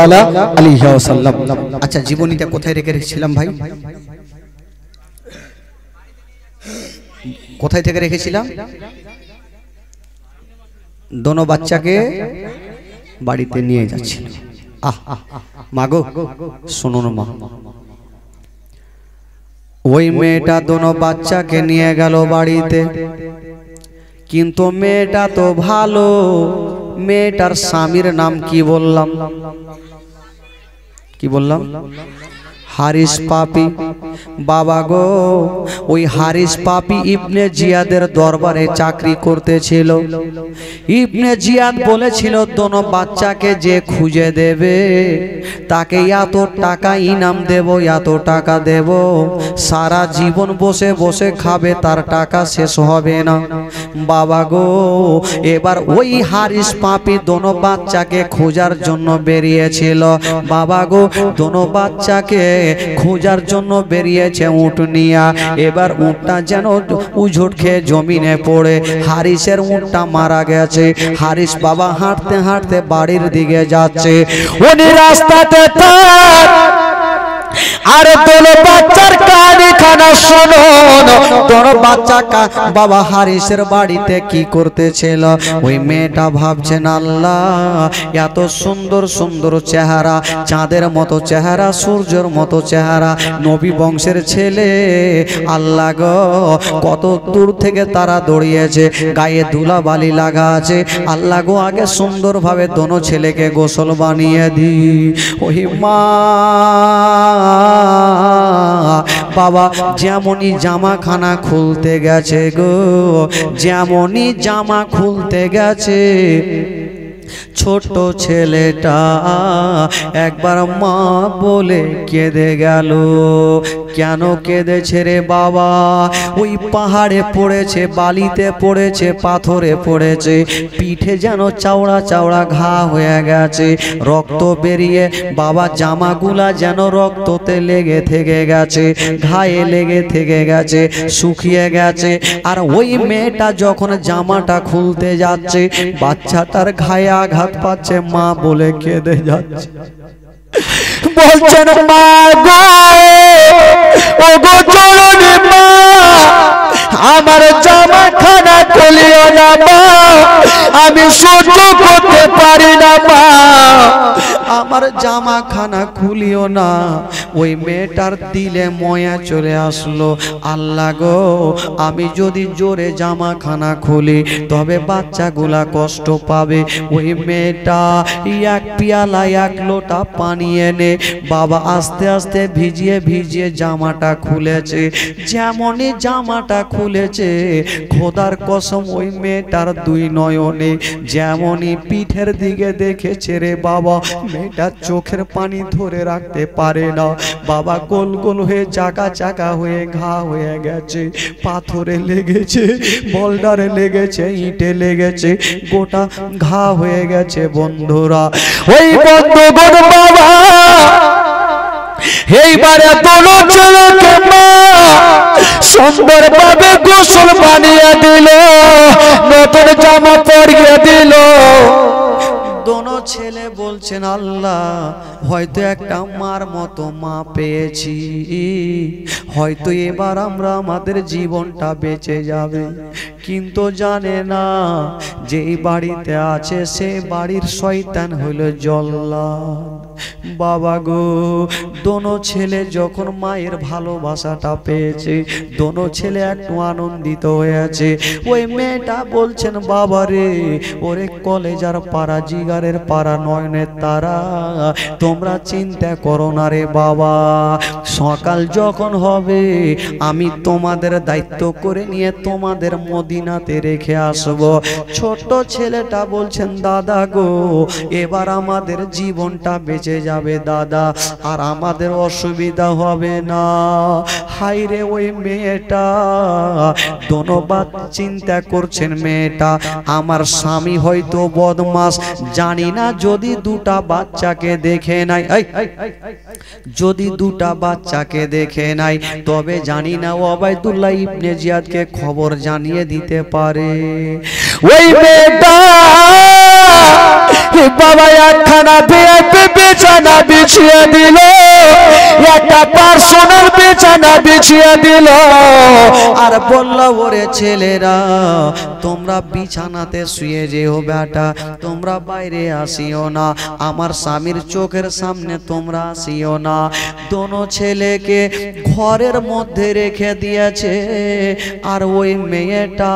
আলা আচ্ছা জীবনীটা কোথায় রেখে রেখেছিলাম ভাই? কোথায় থেকে রেখেছিলাম? দোনো বাচ্চাকে বাড়িতে নিয়ে যাচ্ছিল। আহ, মাগো শুনুন মা। ওই মেয়েটা দোনো বাচ্চাকে নিয়ে গেল বাড়িতে। কিন্তু মেয়েটা তো ভালো। মেয়েটার স্বামীর নাম কি বললাম? কি বললাম? হারিস পাপি। বাবা গো, ওই হারিস পাপি ইবনে জিয়াদের দরবারে চাকরি করতেছিল। ইবনে জিয়াদ বলেছিল, দোনো বাচ্চাকে যে খুঁজে দেবে, তাকে এত টাকা ইনাম দেব, এত টাকা দেব। সারা জীবন বসে বসে খাবে, তার টাকা শেষ হবে না। বাবা গো, এবার ওই হারিস পাপি দোনো বাচ্চাকে খোঁজার জন্য বেরিয়েছিল। বাবা গো, দোনো বাচ্চাকে খোঁজার জন্য বেরিয়েছে উঠ নিয়া। এবার উঠটা যেন উঝুট খেয়ে জমিনে পড়ে। হারিসের উঠটা মারা গেছে। হারিস বাবা হাঁটতে হাঁটতে বাড়ির দিকে যাচ্ছে। উনি রাস্তাতে তার আর বাচ্চার তোর বাচ্চা বাবা হারিসের বাড়িতে কি করতেছিল? ওই মেয়েটা ভাবছেন, আল্লাহ, এত সুন্দর সুন্দর চেহারা, চাঁদের মতো চেহারা, সূর্যের মতো চেহারা, নবী বংশের ছেলে। আল্লাহ গো, কত দূর থেকে তারা দৌড়িয়েছে, গায়ে দুলা বালি লাগা আছে। আল্লাহ গো, আগে সুন্দরভাবে দোনো ছেলেকে গোসল বানিয়ে দি ওই মা বাবা যেমনই জামাখানা খুলতে গেছে গো যেমনই জামা খুলতে গেছে ছোট ছেলেটা একবার মা বলে কেঁদে গেল। কেন কেঁদেছে রে বাবা? ওই পাহাড়ে পড়েছে, বালিতে পড়েছে, পাথরে পড়েছে, পিঠে যেন চাওড়া চাওড়া ঘা হয়ে গেছে। রক্ত বেরিয়ে বাবা জামাগুলা যেন রক্ততে লেগে থেকে গেছে, ঘায়ে লেগে থেকে গেছে, শুকিয়ে গেছে। আর ওই মেয়েটা যখন জামাটা খুলতে যাচ্ছে বাচ্চাটার ঘায়ে আঘাত পাচ্ছে, মা বলে কেঁদে যাচ্ছে। বলছেন, মা গো ও গো মা, আমার জামা খানা খুলিও না মা। আমি সহ্য করতে পারি না মা। আমার জামা খানা খুলিও না। ওই মেয়েটার দিলে ময়া চলে আসলো। আল্লাহ গো, আমি যদি জোরে জামা খানা খুলি, তবে বাচ্চাগুলা কষ্ট পাবে। ওই মেয়েটা এক পিয়ালা, এক লোটা পানি এনে বাবা আস্তে আস্তে ভিজিয়ে ভিজিয়ে জামাটা খুলেছে। যেমনই জামাটা খুলেছে, খোদার কসম ওই মেয়েটার দুই নয়নে যেমনই পিঠের দিকে দেখেছে রে বাবা মেয়েটার চোখের পানি ধরে রাখতে পারে না। বাবা গোল গোল হয়ে চাকা চাকা হয়ে ঘা হয়ে গেছে, পাথরে লেগেছে, বল্ডারে লেগেছে, ইটে লেগেছে, গোটা ঘা হয়ে গেছে বন্ধুরা। ওই বন্ধুগণ বাবা এইবারে দোনো ছেলেকে মা সুন্দর ভাবে গোসল বানিয়ে দিল, নতুন জামা পরিয়ে দিল। দোনো ছেলে বলছেন, আল্লাহ, হয়তো একটা মার মতো মা পেয়েছি। হয়তো এবার আমরা আমাদের জীবনটা বেঁচে যাবে। কিন্তু জানে না, যেই বাড়িতে আছে সে বাড়ির শয়তান হলো জল্লা বাবা গো, দোনো ছেলে যখন মায়ের ভালোবাসাটা পেয়েছে, দোনো ছেলে একটু আনন্দিত হয়ে আছে ওই মেয়েটা বলছেন, বাবা রে, ওরে কলেজ আর পাড়া, জিগারের পাড়া নয়নের তারা, তোমরা চিন্তা করো না রে বাবা। সকাল যখন হবে, আমি তোমাদের দায়িত্ব করে নিয়ে তোমাদের মদিনাতে রেখে আসব। ছোট ছেলেটা বলছেন, দাদা গো, এবার আমাদের জীবনটা বেঁচে যাবে, দাদা। আর আমাদের অসুবিধা হবে না। হাইরে ওই মেয়েটা। দোনোবাদ চিন্তা করছেন মেয়েটা। আমার স্বামী হয়তো বদমাস। জানি না যদি দুটা বাচ্চাকে দেখে নাই। যদি দুটা বাচ্চাকে দেখে নাই, তবে জানি না ওবায়দুল্লাহ ইবনে জিয়াদকে খবর জানিয়ে দিতে পারে। ওই মেয়েটা বাবা একখানা ভিআইপি বিছানা বিছিয়ে দিল। একটা পার্সোনাল বিছানা বিছিয়ে দিল। আর বলল, ওরে ছেলেরা তোমরা বিছানাতে শুয়ে যেও বেটা, তোমরা বাইরে আসিও না, আমার স্বামীর চোখের সামনে তোমরা আসিও না। দোনো ছেলেকে ঘরের মধ্যে রেখে দিয়েছে, আর ওই মেয়েটা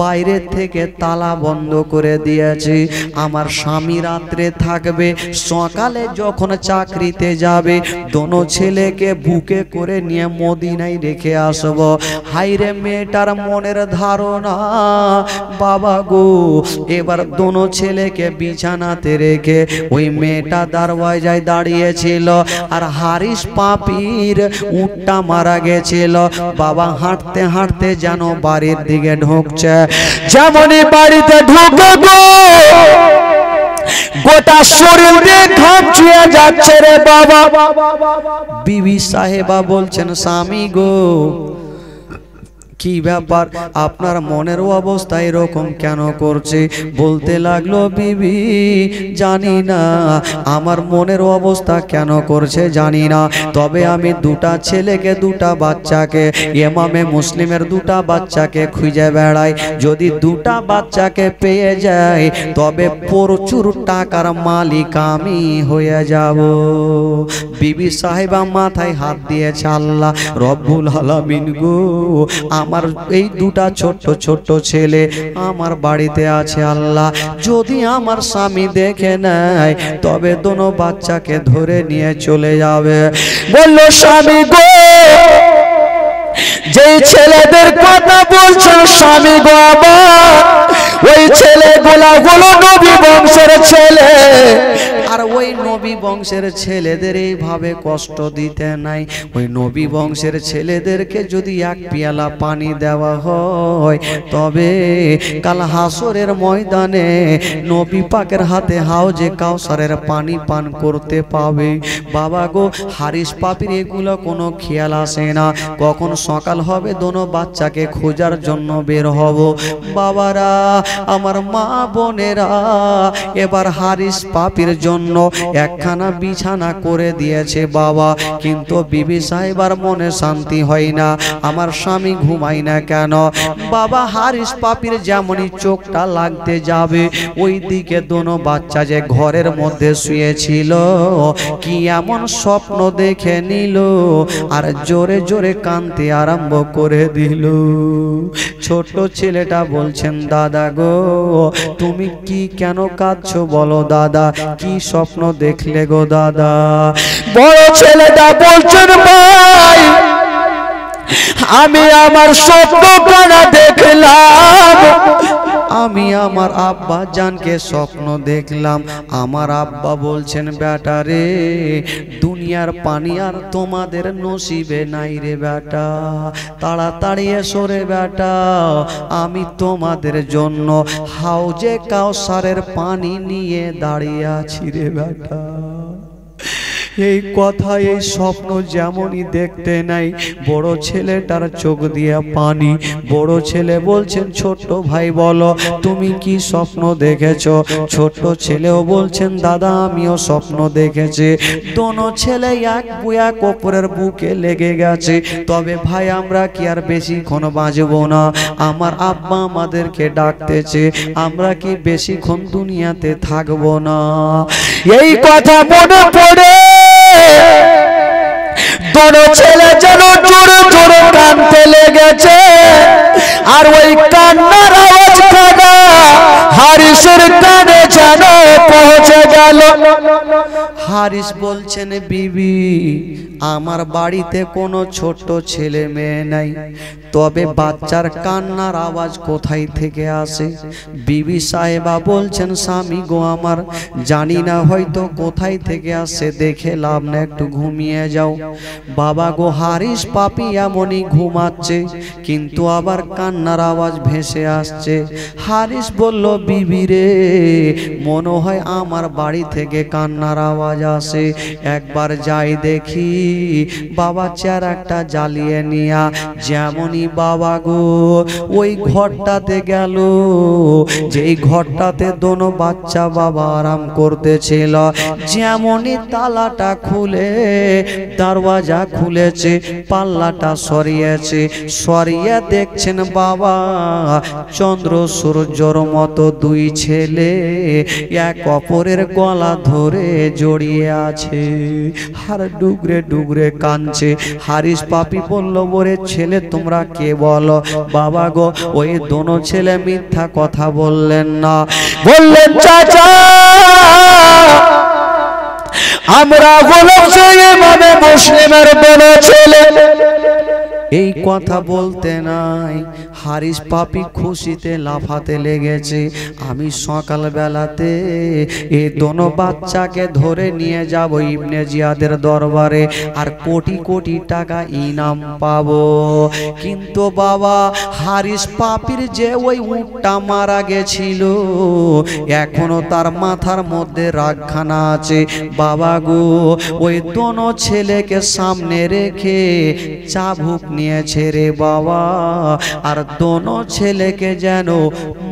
বাইরে থেকে তালা বন্ধ করে দিয়েছে। আমার স্বামী রাত্রে থাকবে, সকালে যখন চাকরিতে যাবে, দোনো ছেলেকে বুকে করে নিয়ে মদিনায় রেখে আসব। হাইরে মেয়েটার মনের ধারণা বাবা গো, এবার দোনো ছেলেকে বিছানাতে রেখে ওই মেয়েটা দারওয়াজায় দাঁড়িয়েছিল আর হারিস পাপির উটটা মারা গেছিল। বাবা হাঁটতে হাঁটতে যেন বাড়ির দিকে ঢুকছে। যেমনই বাড়িতে ঢুকে গো, গোটা শরীর ঘাম চুয়ে যাচ্ছে রে বাবা। বিবি সাহেবা বলছেন, স্বামী গো কি ব্যাপার? আপনার মনের অবস্থা এরকম কেন করছে? বলতে লাগল, বিবি, জানি না। আমার মনের অবস্থা কেন করছে জানি না। তবে আমি দুটা ছেলেকে, দুটা বাচ্চাকে, এমামে মুসলিমের দুটা বাচ্চাকে খুঁজে বেড়াই। যদি দুটা বাচ্চাকে পেয়ে যাই, তবে প্রচুর টাকার মালিক আমি হয়ে যাব। বিবি সাহেবা মাথায় হাত দিয়েছে, আল্লাহ রব্বুল আলামিন গো আমার এই দুটা ছোট্ট ছোট্ট ছেলে আমার বাড়িতে আছে আল্লাহ। যদি আমার স্বামী দেখে নেয়, তবে দোনো বাচ্চাকে ধরে নিয়ে চলে যাবে। বলল, স্বামী গো, যেই ছেলেদের কথা বলছেন স্বামী গো আমার, ওই ছেলেগুলা হলো নবী বংশের ছেলে। আর ওই নবী বংশের ছেলেদের এইভাবে কষ্ট দিতে নাই। ওই নবী বংশের ছেলেদেরকে যদি এক পিয়ালা পানি দেওয়া হয়, তবে কাল হাসরের ময়দানে নবী পাকের হাতে হাউজে কাউসারের পানি পান করতে পাবে। বাবা গো, হারিস পাপির এগুলো কোনো খেয়াল আসে না। কখন সকাল হবে, দোনো বাচ্চাকে খোঁজার জন্য বের হব। বাবারা, আমার মা বোনেরা, এবার হারিস পাপির জন্য জন্য একখানা বিছানা করে দিয়েছে বাবা। কিন্তু বিবি সাহেবার মনে শান্তি হয় না। আমার স্বামী ঘুমাই না কেন? বাবা, হারিস পাপির যেমনই চোখটা লাগতে যাবে ওই দিকে দোনো বাচ্চা যে ঘরের মধ্যে শুয়েছিল, কি এমন স্বপ্ন দেখে নিল, আর জোরে জোরে কানতে আরম্ভ করে দিল। ছোট ছেলেটা বলছেন, দাদা গো, তুমি কি কেন কাঁদছো বলো, দাদা? কি স্বপ্ন দেখলে গো দাদা। বড় ছেলেটা বলছেন ভাই। আমি আমার স্বপ্ন দেখলাম। আমি আমার আব্বা জানকে স্বপ্ন দেখলাম। আমার আব্বা বলছেন, বেটা রে, দুনিয়ার পানি আর তোমাদের নসিবে নাই রে বেটা। তাড়াতাড়ি এসো রে বেটা, আমি তোমাদের জন্য হাউজে কাউসারের পানি নিয়ে দাঁড়িয়ে আছি রে বেটা। এই কথা, এই স্বপ্ন যেমনই দেখতে নাই, বড় ছেলেটার চোখ দিয়ে পানি। বড় ছেলে বলছেন, ছোট্ট ভাই, বলো, তুমি কি স্বপ্ন দেখেছ? ছোট্ট ছেলেও বলছেন, দাদা, আমিও স্বপ্ন দেখেছি। দোনো ছেলে এক বুয়া কপরের বুকে লেগে গেছে। তবে ভাই, আমরা কি আর বেশিক্ষণ বাঁচবো না? আমার আব্বা আমাদেরকে ডাকতেছে, আমরা কি বেশিক্ষণ দুনিয়াতে থাকব না? এই কথা মনে পড়ে। দোনো ছেলে যেন জোরে জোরে কানতে লেগেছে। আর ওই কান্নার আওয়াজ কানা হারিসের কানে যেন পৌঁছে গেল। হারিস বলছেন, বিবি, আমার বাড়িতে কোনো ছোট্ট ছেলে মেয়ে নাই। তবে বাচ্চার কান্নার আওয়াজ কোথায় থেকে আসে? বিবি সাহেবা বলছেন, স্বামী গো আমার, জানি না হয়তো কোথায় থেকে আসে, দেখে লাভ না একটু ঘুমিয়ে যাও। বাবা গো হারিস পাপি এমনই ঘুমাচ্ছে, কিন্তু আবার কান্নার আওয়াজ ভেসে আসছে। হারিস বলল, বিবি রে, মনে হয় আমার বাড়ি থেকে কান্নার আওয়াজ আসে একবার যাই দেখি বাবা চেয়ার একটা জ্বালিয়ে নিয়া, যেমনই বাবা গো, ওই ঘরটাতে গেল। যেই ঘরটাতে দোনো বাচ্চা বাবা আরাম করতেছিল, যেমনই তালাটা খুলে, দরওয়াজা খুলেছে, পাল্লাটা সরিয়েছে। সরিয়ে দেখছেন বাবা, চন্দ্র সূর্যর মতো দুই ছেলে, এক অপরের গলা ধরে জড়িয়ে আছে। আর ডুগরে ডুগরে কানছে হারিস পাপি বলল, ওরে ছেলে, তোমরা কে বলো? বাবা গো, ওই দোনো ছেলে মিথ্যা কথা বললেন না। বললেন, চাচা, আমরা হলাম মানে এই কথা বলতে নাই। হারিস পাপি খুশিতে লাফাতে লেগেছে। আমি সকাল বেলাতে এই দোনো বাচ্চাকে ধরে নিয়ে যাব ইবনে জিয়াদের দরবারে, আর কোটি কোটি টাকা ইনাম পাবো। কিন্তু বাবা, হারিস পাপির যে ওই উটটা মারা গেছিল, এখনও তার মাথার মধ্যে রাগখানা আছে। বাবা গো, ওই দোনো ছেলেকে সামনে রেখে চাবুক নিয়েছে রে বাবা, আর দোনো ছেলেকে যেন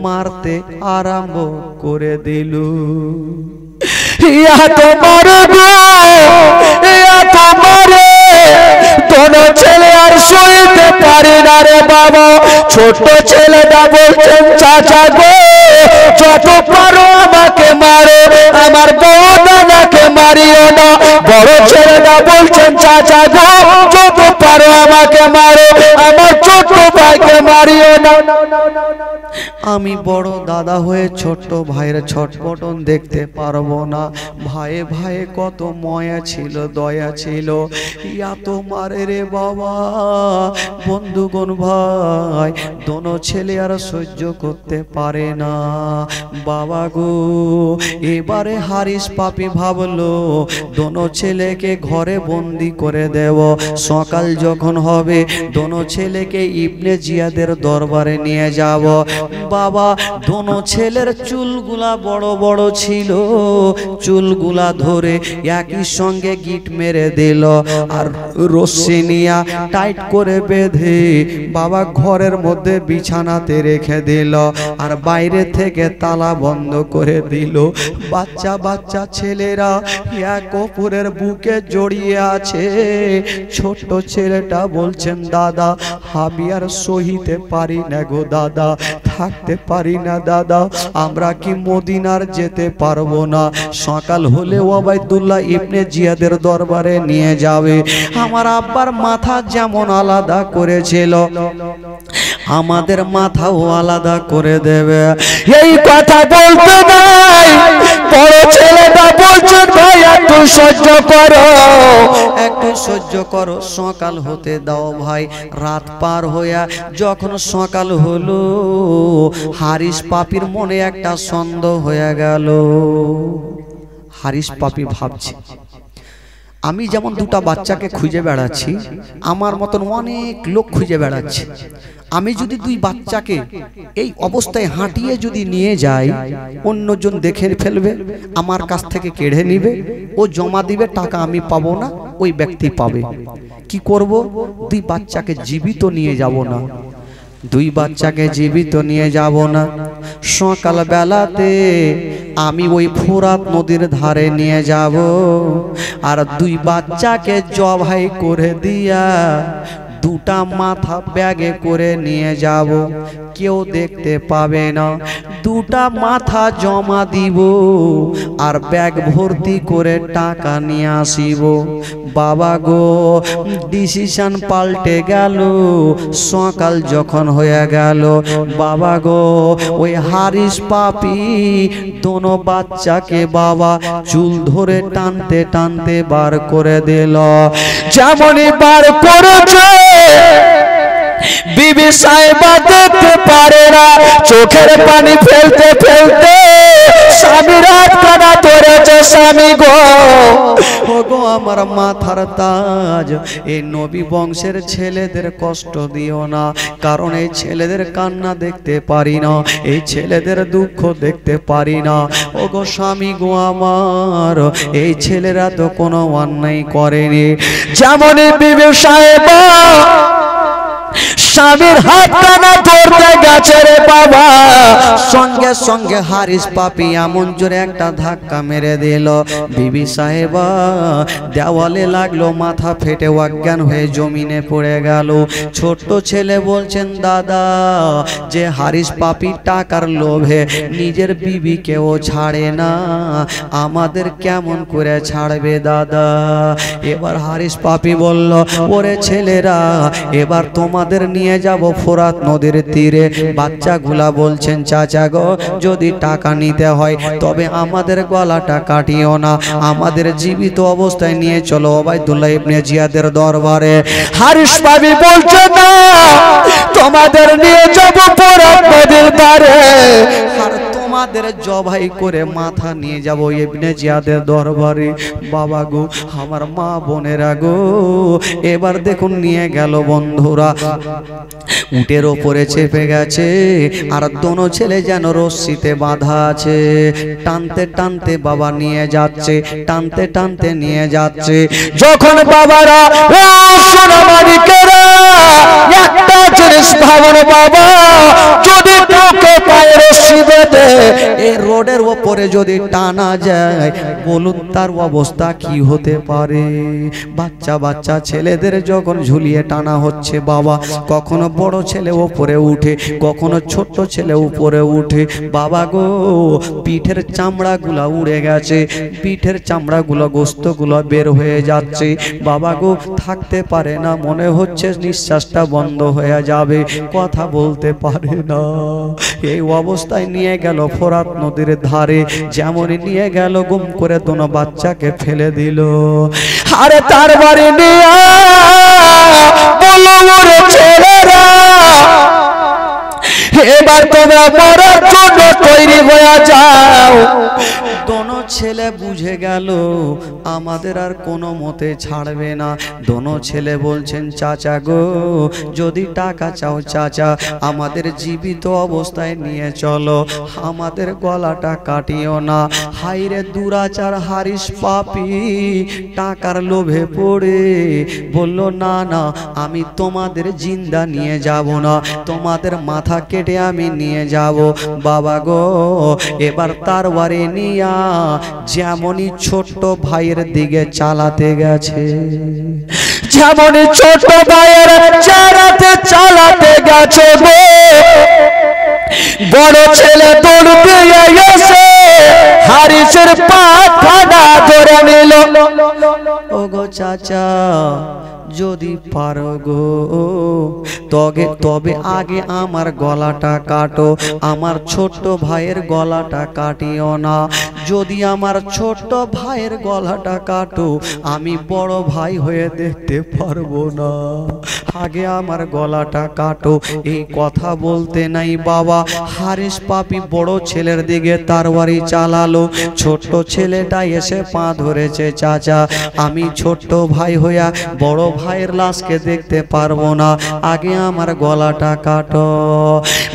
মারতে আরম্ভ করে দিল। ইয়া তোমার ইয়া তোমার দোনো ছেলে আর শুইতে পারে না রে বাবা। ছোট ছেলেটা বলছেন, চাচা গো, যত পারো আমাকে মারো, আমার বড় দাদাকে মারিও না। বড় ছেলেটা বলছেন, চাচা গো, যত পারো আমাকে মারো, আমার ছোট ভাইকে মারিও না। আমি বড় দাদা হয়ে ছোট্ট ভাইয়ের ছটপটন দেখতে পারব না। ভাইয়ে ভাইয়ে কত ময়া ছিল, দয়া ছিল। ইয়া তো মারে রে বাবা। বন্ধুগণ ভাই, দোনো ছেলে আর সহ্য করতে পারে না। বাবা গো, এবারে হারিস পাপি ভাবলো, দোনো ছেলেকে ঘরে বন্দি করে দেব। সকাল যখন হবে, দোনো ছেলেকে ইবনে জিয়াদের দরবারে নিয়ে যাব। বাবা, দোনো ছেলের চুলগুলা বড় বড় ছিল। চুলগুলা ধরে একই সঙ্গে গিট মেরে দিল। আর রশ্মি নিয়া টাইট করে বেঁধে বাবা ঘরের মধ্যে বিছানাতে রেখে দিল আর বাইরে থেকে তালা বন্ধ করে দিল। বাচ্চা বাচ্চা ছেলেরা এক অপরের বুকে জড়িয়ে আছে। ছোট্ট ছেলেটা বলছেন, দাদা, আমি আর সহিতে পারি না গো দাদা, থাকতে পারি না দাদা, আমরা কি মদিনার যেতে পারব না? সকাল হলে ওবায়দুল্লাহ ইবনে জিয়াদের দরবারে নিয়ে যাবে। আমার আব্বার মাথা যেমন আলাদা করেছিল, আমাদের মাথাও আলাদা করে দেবে। এই কথা বলতে নাই, বড় ছেলেটা বলছে, ভাই, একটু সহ্য করো। একটু সহ্য করো, সকাল হতে দাও ভাই, রাত পার হইয়া যখন সকাল হলো হারিস পাপির মনে একটা সন্দেহ হয়ে গেল। হারিস পাপি ভাবছে। আমি যেমন দুটা বাচ্চাকে খুঁজে বেড়াচ্ছি আমার মতন অনেক লোক খুঁজে বেড়াচ্ছে। আমি যদি দুই বাচ্চাকে এই অবস্থায় হাঁটিয়ে যদি নিয়ে যাই অন্যজন দেখে ফেলবে আমার কাছ থেকে কেড়ে নিবে ও জমা দিবে টাকা আমি পাবো না ওই ব্যক্তি পাবে। কি করব? দুই বাচ্চাকে জীবিত নিয়ে যাব না। দুই বাচ্চাকে জীবিত নিয়ে যাব না। সকাল বেলাতে আমি ওই ফোরাত নদীর ধারে নিয়ে যাব। আর দুই বাচ্চাকে জবাই করে দিয়া দুটা মাথা ব্যাগে করে নিয়ে যাব। কেউ দেখতে পাবে না। দুটা মাথা জমা দিব আর ব্যাগ ভর্তি করে টাকা নিয়ে আসিব। বাবা গো, ডিসিশন পাল্টে গেল। সকাল যখন হয়ে গেল। বাবা গো, ওই হারিস পাপি দোনো বাচ্চাকে বাবা চুল ধরে টানতে টানতে বার করে দিল। যেমনই বার করেছে É. বিবি সাহেবা দেখতে পারে না। চোখের পানি ফেলতে ফেলতে স্বামীর হাত কাটা ধরেছে, স্বামী গো। ওগো, আমার মাথার তাজ। এই নবী বংশের ছেলেদের কষ্ট দিও না, কারণ এই ছেলেদের কান্না দেখতে পারি না, এই ছেলেদের দুঃখ দেখতে পারি না। ওগো, স্বামী গো আমার, এই ছেলেরা তো কোনো অন্যায় করেনি। যেমনই বিবি সাহেবা স্বামীর হাত টানা ধরতে গেছে রে বাবা। সঙ্গে সঙ্গে হারিস পাপি এমন জোরে একটা ধাক্কা মেরে দিল। বিবি সাহেবা, দেওয়ালে লাগল, মাথা ফেটে অজ্ঞান হয়ে জমিনে পড়ে গেল। ছোট্ট ছেলে বলছেন, দাদা, যে হারিস পাপি টাকার লোভে নিজের বিবিকেও ছাড়ে না, আমাদের কেমন করে ছাড়বে দাদা? এবার হারিস পাপি বলল, ওরে ছেলেরা, এবার তোমাদের নিয়ে যাব ফোরাত নদীর তীরে। বাচ্চাগুলা বলছেন, চাচা গো, যদি টাকা নিতে হয়, তবে আমাদের গলাটা কাটিও না। আমাদের জীবিত অবস্থায় নিয়ে চলো ওবায়দুল্লাহ ইবনে জিয়াদের দরবারে। হারিস বাবি বলছে, না, তোমাদের নিয়ে যাব ফোরাত নদীর ধারে। তোমাদের জবাই করে মাথা নিয়ে যাব ইবনে জিয়াদের দরবারে। বাবা গো, আমার মা বোনেরা গো, এবার দেখুন নিয়ে গেল বন্ধুরা। উটের ওপরে চেপে গেছে, আর দোনো ছেলে যেন রশ্মিতে বাঁধা আছে। টানতে টানতে বাবা নিয়ে যাচ্ছে, টানতে টানতে নিয়ে যাচ্ছে। যখন বাবারা একটা জিনিস ভাবন, বাবা, যদি কাউকে পায়ে রশ্মি বেঁধে এই রোডের ওপরে যদি টানা যায়, বলুন তার অবস্থা কি হতে পারে? বাচ্চা বাচ্চা, ছেলেদের যখন ঝুলিয়ে টানা হচ্ছে, বাবা, কখনো বড় ছেলে ওপরে উঠে, কখনো ছোট্ট ছেলে উপরে উঠে, বাবা গো, পিঠের চামড়াগুলা উড়ে গেছে, পিঠের চামড়াগুলো, গোস্তগুলো বের হয়ে যাচ্ছে, বাবা গো, থাকতে পারে না, মনে হচ্ছে নিঃশ্বাসটা বন্ধ হয়ে যাবে। কথা বলতে পারে না। এই অবস্থায় নিয়ে গেল ফোরাত নদীর ধারে, যেমনই নিয়ে গেল গুম করে দোনো বাচ্চাকে ফেলে দিল। আরে তার বাড়ি নিয়ে বলো ওরে ছেলেরা এবার তোমরা মরার জন্য তৈরি হয়ে যাও। দোনো ছেলে বুঝে গেল, আমাদের আর কোনো মতে ছাড়বে না। দোনো ছেলে বলছেন, চাচা গো, যদি টাকা চাও চাচা, আমাদের জীবিত অবস্থায় নিয়ে চলো। আমাদের গলাটা কাটিও না। হাইরে দুরাচার হারিস পাপি, টাকার লোভে পড়ে। বলল, না না, আমি তোমাদের জিন্দা নিয়ে যাব না। তোমাদের মাথা কেটে আমি নিয়ে যাব। বাবা গো, এবার তার বাড়ি নিয়া যেমনই ছোট্ট ভাইয়ের দিকে চালাতে গেছে যেমন ছোট ভাইয়ের চালাতে চালাতে গেছে গো। বড় ছেলে দৌড়তে এসে হারিসের পা ধরে নিল। ও গো চাচা যদি পারো গো, তবে তবে আগে আমার গলাটা কাটো, আমার ছোট্ট ভাইয়ের গলাটা কাটিও না। যদি আমার ছোট্ট ভাইয়ের গলাটা কাটো, আমি বড় ভাই হয়ে দেখতে পারব না। আগে আমার গলাটা কাটো, এই কথা বলতে নাই বাবা। হারিস পাপি বড় ছেলের দিকে তারওয়ারি চালালো। ছোট্ট ছেলেটা এসে পা ধরেছে চাচা। আমি ছোট্ট ভাই হইয়া বড় ভাইয়ের লাশকে দেখতে পারব না। আগে আমার গলাটা কাটো।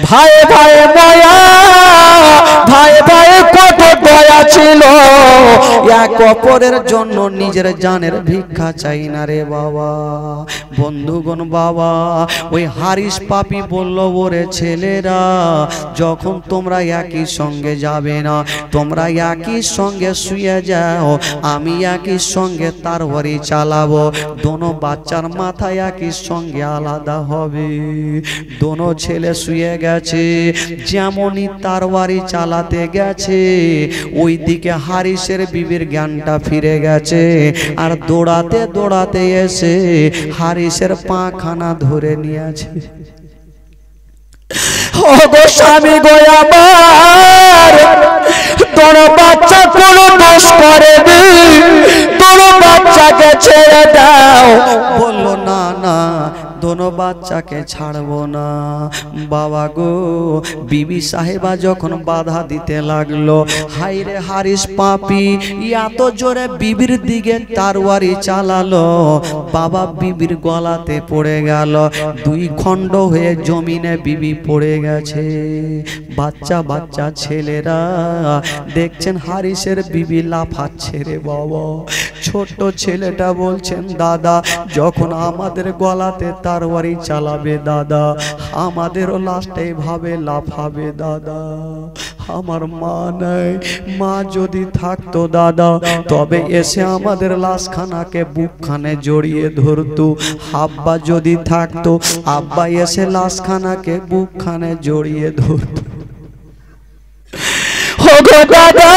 ভাই ভাই মায়া ভাই ভাই কত দয়া ছিল? এক অপরের জন্য নিজের জানের ভিক্ষা চাই না রে বাবা। বন্ধুগণ বাবা, ওই হারিস পাপি বলল, ওরে ছেলেরা, যখন তোমরা একই সঙ্গে যাবে না, তোমরা একই সঙ্গে শুয়ে যাও, আমি একই সঙ্গে তার বাড়ি চালাবো। দোনো বাচ্চার মাথা একই সঙ্গে আলাদা হবে। দোনো ছেলে শুয়ে গেছে, যেমনই তার বাড়ি চালাতে গেছে। ওই দিকে হারিসের বিবির জ্ঞানটা ফিরে গেছে। আর দৌড়াতে দৌড়াতে এসে হারিসের পাখানা ধরে নিয়েছে। তোর বাচ্চা কোনো দোষ করেনি। তোর বাচ্চাকে ছেড়ে দাও। বলল, না না দোনো বাচ্চাকে ছাড়বো না। বাবা গো, বিবি সাহেবা যখন বাধা দিতে লাগল হাইরে হারিস পাপি, এত জোরে বিবির দিকে তারওয়ারি চালালো। বাবা বিবির গলাতে পড়ে গেল, দুই খণ্ড হয়ে জমিনে বিবি পড়ে গেছে। বাচ্চা বাচ্চা ছেলেরা, দেখছেন হারিসের বিবি লাফাচ্ছে রে বাবা। ছোট্ট ছেলেটা বলছেন, দাদা, যখন আমাদের গলাতে তারওয়ারি চালাবে দাদা। আমাদেরও লাস্টে ভাবে লাফাবে দাদা। আমার মা নাই, মা যদি থাকতো দাদা, তবে এসে আমাদের লাশখানাকে বুকখানে জড়িয়ে ধরতো। আব্বা যদি থাকতো, আব্বা এসে লাশখানাকে বুকখানে জড়িয়ে ধরতো। দাদা!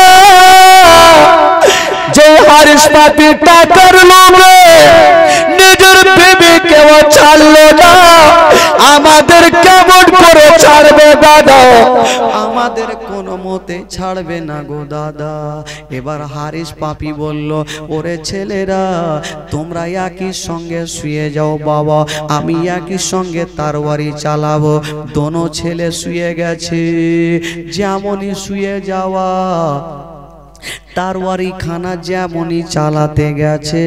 যে হারিস পাপি টাকার লোভে নিজের বিবিকেও ছাড়লো না। আমাদের কেমন করে ছাড়বে দাদা? আমাদের কোনো মতে ছাড়বে না গো দাদা। এবার হারিস পাপি বলল, ওরে ছেলেরা, তোমরা একই সঙ্গে শুয়ে যাও বাবা। আমি একই সঙ্গে তার বাড়ি চালাবো। দোনো ছেলে শুয়ে গেছে। যেমনই শুয়ে যাওয়া তারওয়ারি খানা যেমনই চালাতে গেছে,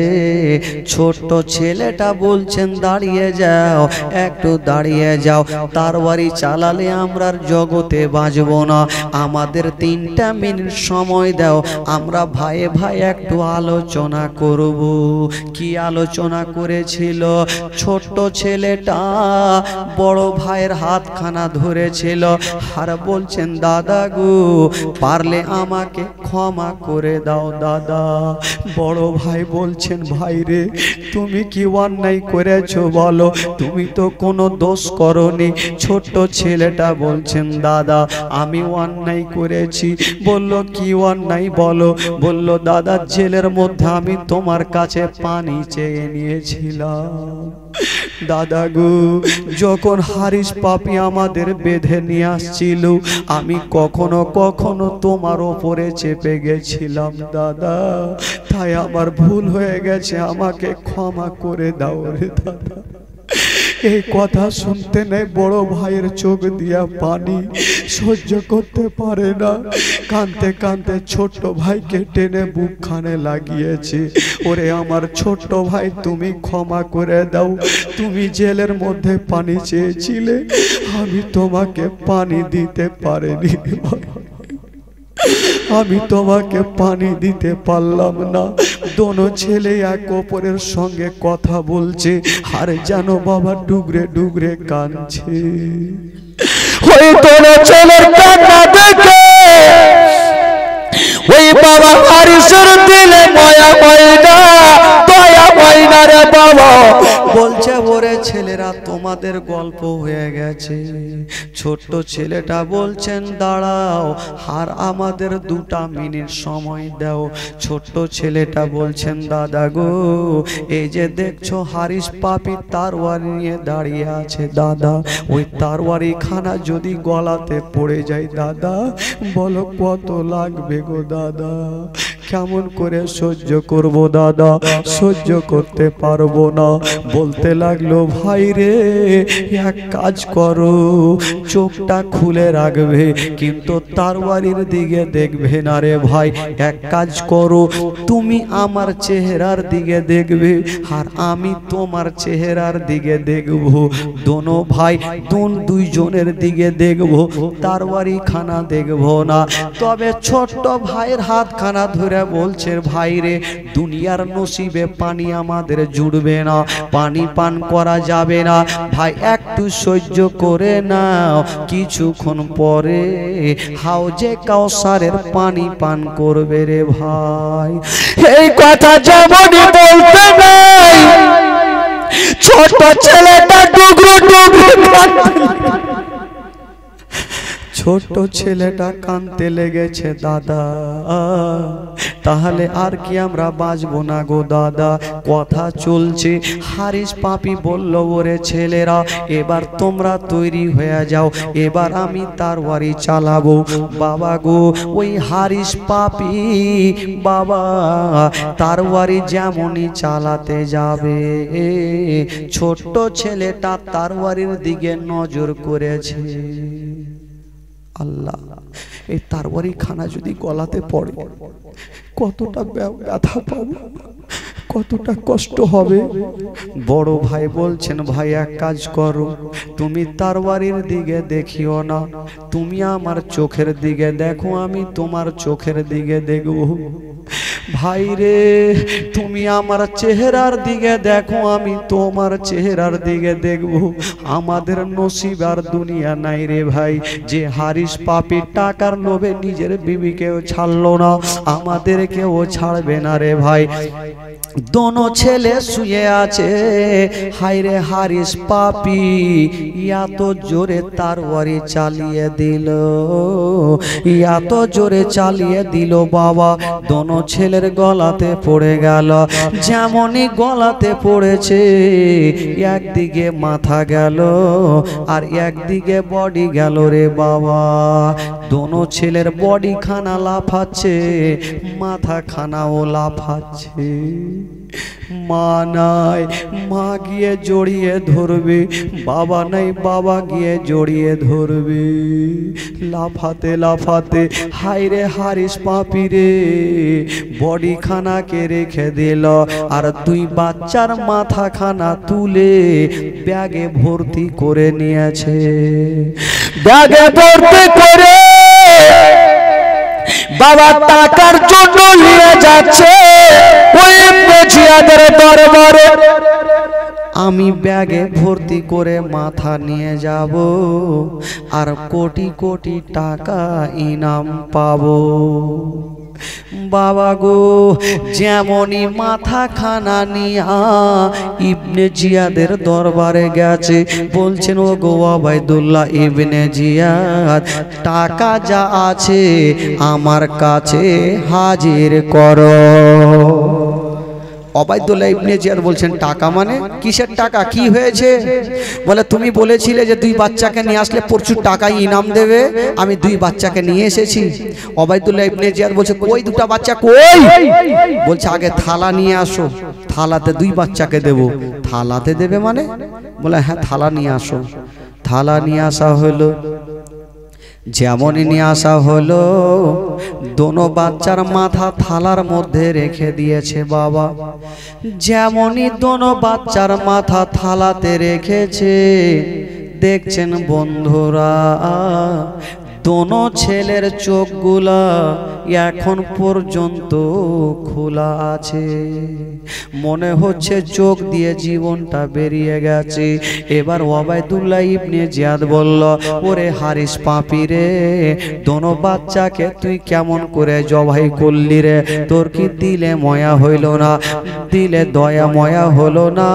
ছোট্ট ছেলেটা বলছেন, দাঁড়িয়ে যাও, একটু দাঁড়িয়ে যাও, তারওয়ারি চালালে আমরা জগতে বাঁচব না। আমাদের তিনটা মিনিট সময় দাও, আমরা ভাইয়ে ভাই একটু আলোচনা করব। কি আলোচনা করেছিল? ছোট্ট ছেলেটা বড় ভাইয়ের হাতখানা ধরেছিল, আর বলছেন, দাদা গো, পারলে আমাকে ক্ষমা করে দাও দাদা। বড় ভাই বলছেন, ভাই রে, তুমি কি অন্যায় করেছ বলো? তুমি তো কোনো দোষ করনি। ছোট্ট ছেলেটা বলছেন, দাদা, আমি অন্যায় করেছি। বলল, কি অন্যায় বলো? বলল, দাদা, জেলের মধ্যে আমি তোমার কাছে পানি চেয়ে নিয়েছিলাম। দাদা গো, যখন হারিস পাপি আমাদের বেঁধে নিয়ে আসছিল, আমি কখনো কখনো তোমার ওপরে চেপে গেছিলাম, দাদা। তাই আমার ভুল হয়ে গেছে, আমাকে ক্ষমা করে দাও রে দাদা। এই কথা শুনতে নেই বড় ভাইয়ের চোখ দিয়া পানি। সহ্য করতে পারে না। কানতে কানতে ছোট্ট ভাইকে টেনে বুকখানে লাগিয়েছে। ওরে আমার ছোট্ট ভাই, তুমি ক্ষমা করে দাও। তুমি জেলের মধ্যে পানি চেয়েছিলে। আমি তোমাকে পানি দিতে পারিনি। আমি তোমাকে পানি দিতে পারলাম না। দোনো ছেলে এক অপরের সঙ্গে কথা বলছে। আর যেন বাবা, ডুগরে ডুগরে কাঁদছে। ওই তোর ছেলের কান্না দেখে। ওই বাবা হারিসের দিলে মায়া ময়না দয়া ময়না রে বাবা। বলছে, ওরে ছেলেরা, তোমাদের গল্প হয়ে গেছে। ছোট্ট ছেলেটা বলছেন, দাঁড়াও, আর আমাদের দুটা মিনিট সময় দাও। ছোট্ট ছেলেটা বলছেন, দাদা গো, এই যে দেখছ হারিস পাপি তারওয়ারি নিয়ে দাঁড়িয়ে আছে, দাদা। ওই তারওয়ারি খানা যদি গলাতে পড়ে যায়, দাদা, বলো কত লাগবে গো, দাদা? কেমন করে সহ্য করব, দাদা? সহ্য করতে পারব না। বলতে লাগল, ভাই রে, এক কাজ করো। চোখটা খুলে রাখবে, কিন্তু তারওয়ারির দিকে দেখবে না রে ভাই। এক কাজ করো, তুমি আমার চেহারার দিকে দেখবে আর আমি তোমার চেহারার দিকে দেখব। দোনো ভাই, দুন দুইজনের দিকে দেখব। তারওয়ারি খানা দেখব না। তবে ছোট্ট ভাইয়ের হাতখানা ধরে বলছে, ভাই রে, দুনিয়ার নসিবে পানি আমাদের জুড়বে না, পানি পান করা যাবে না। ভাই, একটু সহ্য করে নাও, কিছুক্ষণ পরে হাউজে কাউসারের পানি পান করবে রে ভাই। এই কথা যেমনই বলতে নাই, ছোট ছেলেটা ডুগরু ডুগরু ছোট ছেলেটা কানতে লেগেছে, দাদা, তাহলে আর কি আমরা বাঁচবো না গো দাদা? কথা চলছে। হারিস পাপি বলল, ওরে ছেলেরা, এবার তোমরা তৈরি হয়ে যাও, এবার আমি তার বাড়ি চালাবো। বাবা গো, ওই হারিস পাপি, বাবা তার বাড়ি যেমনই চালাতে যাবে। ছোট্ট ছেলেটা তার বাড়ির দিকে নজর করেছে। আল্লাহ, এই তারপরে খানা যদি গলাতে পড়ে, কতটা ব্যথা পাবো, কতটা কষ্ট হবে। বড় ভাই বলছেন, ভাই, এক কাজ করো, তুমি তারওয়ারির দিকে দেখিও না, তুমি আমার চোখের দিকে দেখো, আমি তোমার চোখের দিকে দেখব। ভাই রে তুমি আমার চেহারার দিকে দেখো আমি তোমার চেহারার দিকে দেখব। আমাদের নসিব আর দুনিয়া নাই রে ভাই। যে হারিস পাপি টাকার লোভে নিজের বিবিকেও ছাড়লো না। আমাদেরকেও ছাড়বে না রে ভাই। দোনো ছেলে শুয়ে আছে। হাইরে হারিস পাপি, ইয়া তো জোরে তার ওয়ারি চালিয়ে দিল। ইয়া তো জোরে চালিয়ে দিল বাবা, দোনো ছেলের গলাতে পড়ে গেল। যেমনই গলাতে পড়েছে, একদিকে মাথা গেল আর একদিকে বডি গেল রে বাবা। দোনো ছেলের বডি খানা লাফাচ্ছে মাথা খানাও লাফাচ্ছে। মা নাই মা গিয়ে জড়িয়ে ধরবে, বাবা নাই, বাবা গিয়ে জড়িয়ে ধরবে। লাফাতে লাফাতে হাইরে হারিস পাপি রে বডি খানাকে রেখে দিল, আর দুই বাচ্চার মাথা খানা তুলে ব্যাগে ভর্তি করে নিয়েছে। ব্যাগে ভর্তি করে বাবা টাকার জন্য নিয়ে যাচ্ছে। ওই আমি ব্যাগে ভর্তি করে মাথা নিয়ে যাব আর কোটি কোটি টাকা ইনাম পাবো। বাবা গো, যেমনই মাথা খানা নিয়া ইবনে জিয়াদের দরবারে গেছে, বলছেন, ও গো আবাইদুল্লাহ ইবনে জিয়াদ, টাকা যা আছে আমার কাছে হাজির করো। অবায়দুল্লাহ ইবনে জিয়াদ বলছেন, টাকা মানে? কিসের টাকা? কি হয়েছে? বলে, তুমি বলেছিলে যে দুই বাচ্চাকে নিয়ে আসলে প্রচুর টাকা ইনাম দেবে। আমি দুই বাচ্চাকে নিয়ে এসেছি। অবায়দুল্লাহ ইবনে জিয়াদ বলছে, কই দুটা বাচ্চা? কই? বলছে, আগে থালা নিয়ে আসো। থালাতে দুই বাচ্চাকে দেব। থালাতে দেবে মানে? বলে হ্যাঁ থালা নিয়ে আসো। থালা নিয়ে আসা হলো। যেমনই নিয়ে আসা হলো, দোনো বাচ্চার মাথা থালার মধ্যে রেখে দিয়েছে বাবা। যেমনই দোনো বাচ্চার মাথা থালাতে রেখেছে, দেখছেন বন্ধুরা, দোনো ছেলের চোখগুলা এখন পর্যন্ত খোলা আছে। মনে হচ্ছে চোখ দিয়ে জীবনটা বেরিয়ে গেছে। এবার ওবায়দুল্লাহ ইবনে জিয়াদ বলল, ওরে হারিস পাপি রে, দোনো বাচ্চাকে তুই কেমন করে জবাই করলি রে? তোর কি দিলে ময়া হইল না? দিলে দয়া ময়া হলো না?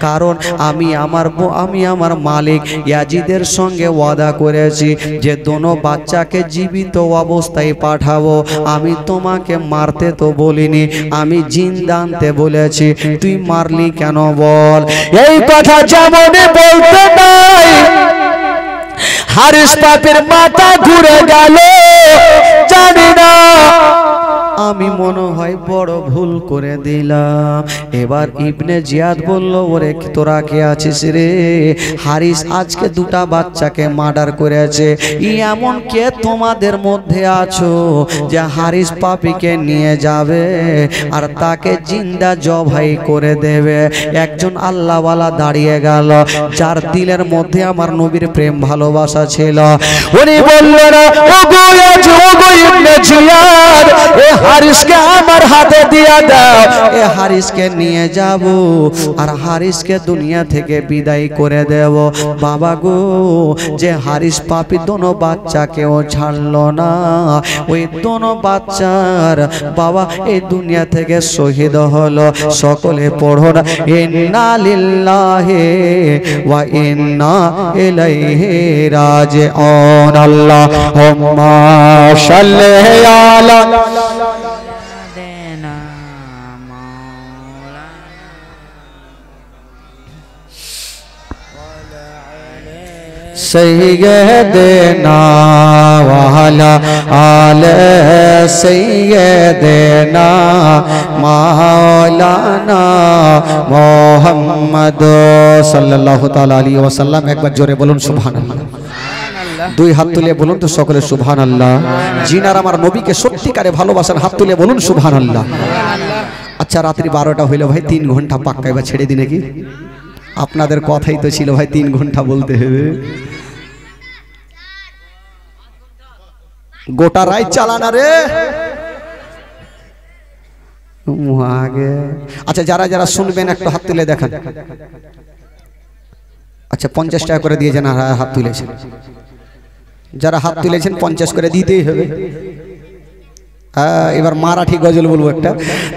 কারণ আমি আমার আমি আমার মালিক ইয়াজিদের সঙ্গে ওয়াদা করেছি যে দোনো বাচ্চাকে জীবিত অবস্থায় পাঠাবো। আমি তোমাকে মারতে তো বলিনি, আমি জিন দানতে বলেছি। তুই মারলি কেন বল? এই কথা যেমনে বলতে নাই হারিস পাপের মাথা ঘুরে গেল। জানি না আমি মনে হয় বড় ভুল করে দিলাম। এবার ইবনে জিয়াদ বলল, ওরে তোরা কে আছিস রে? হারিস আজকে দুটা বাচ্চাকে মার্ডার করেছে। ই এমন কে তোমাদের মধ্যে আছো যে হারিস পাপিকে নিয়ে যাবে আর তাকে জিন্দা জবাই করে দেবে? একজন আল্লাহওয়ালা দাঁড়িয়ে গেল, যার দিলের মধ্যে আমার নবীর প্রেম ভালোবাসা ছিল। উনি বললেন, ওগো আজ ওগো ইবনে জিয়াদ হারিসকে আমার হাতে দিয়া দাও। এ হারিসকে নিয়ে যাব আর হারিসকে দুনিয়া থেকে বিদায় করে দেব। বাবা গো, যে হারিস পাপি দোনো বাচ্চাকেও ছাড়লো না। ওই দোনো বাচ্চার বাবা এই দুনিয়া থেকে শহীদ হলো। সকলে পড়ো না ইন্না লিল্লাহি ওয়া ইন্না ইলাইহি রাজিউন। আল্লাহুম্মা সাল্লি আলা سيدنا وعلى آل سيدنا مولانا মোহাম্মদ সাল্লাল্লাহু তাআলা আলাইহি ওয়াসাল্লাম একবার জোরে বলুন সুবহানাল্লাহ দুই হাত তুলে বলুন তো সকলে সুবহানাল্লাহ জিনার আমার নবীকে সত্যিকারে ভালোবাসেন হাত তুলে বলুন সুবহানাল্লাহ আচ্ছা রাত্রি বারোটা হইলো ভাই তিন ঘন্টা পাক্কা এবার ছেড়ে দিনে কি আপনাদের কথাই তো ছিল ভাই তিন ঘন্টা বলতে হবে গোটা রাই চালানা রে। আগে আচ্ছা যারা যারা শুনবেন, একটু হাত তুলে দেখান। আচ্ছা পঞ্চাশ টাকা করে দিয়ে যান হাত তুলেছেন। যারা হাত তুলেছেন, পঞ্চাশ করে দিতেই হবে। এবার মারাঠি গজল বলব একটা।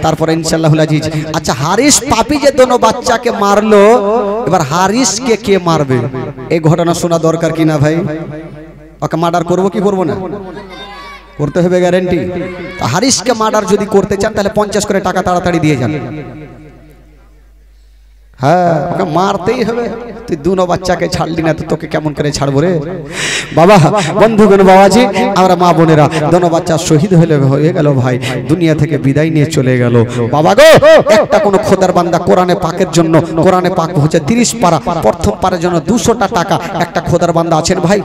তারপরে ইনশাল্লাহ আজিজ। আচ্ছা হারিস পাপি যে দোনো বাচ্চাকে মারলো, এবার হারিসকে কে মারবে? এই ঘটনা শোনা দরকার কিনা ভাই? ওকে মার্ডার করব কি করব না? করতে হবে গ্যারেন্টি হারিসকে মার্ডার যদি করতে চান, তাহলে পঞ্চাশ করে টাকা তাড়াতাড়ি দিয়ে যান। হ্যাঁ মারতেই হবে। তুই দুনো বাচ্চাকে ছাড়লি না, তো তোকে কেমন করে ছাড়বো রে? বাবা, বন্ধুগণ, বাবাজি, আমরা মা বোনেরা দোনো বাচ্চা শহীদ হলে হয়ে গেল ভাই, দুনিয়া থেকে বিদায় নিয়ে চলে গেল। বাবা গো, একটা কোনো খোদার বান্দা কোরআনে পাকের জন্য, কোরআনে পাক হচ্ছে তিরিশ পারা, প্রথম পারের জন্য দুশোটা টাকা একটা খোদার বান্দা আছেন ভাই।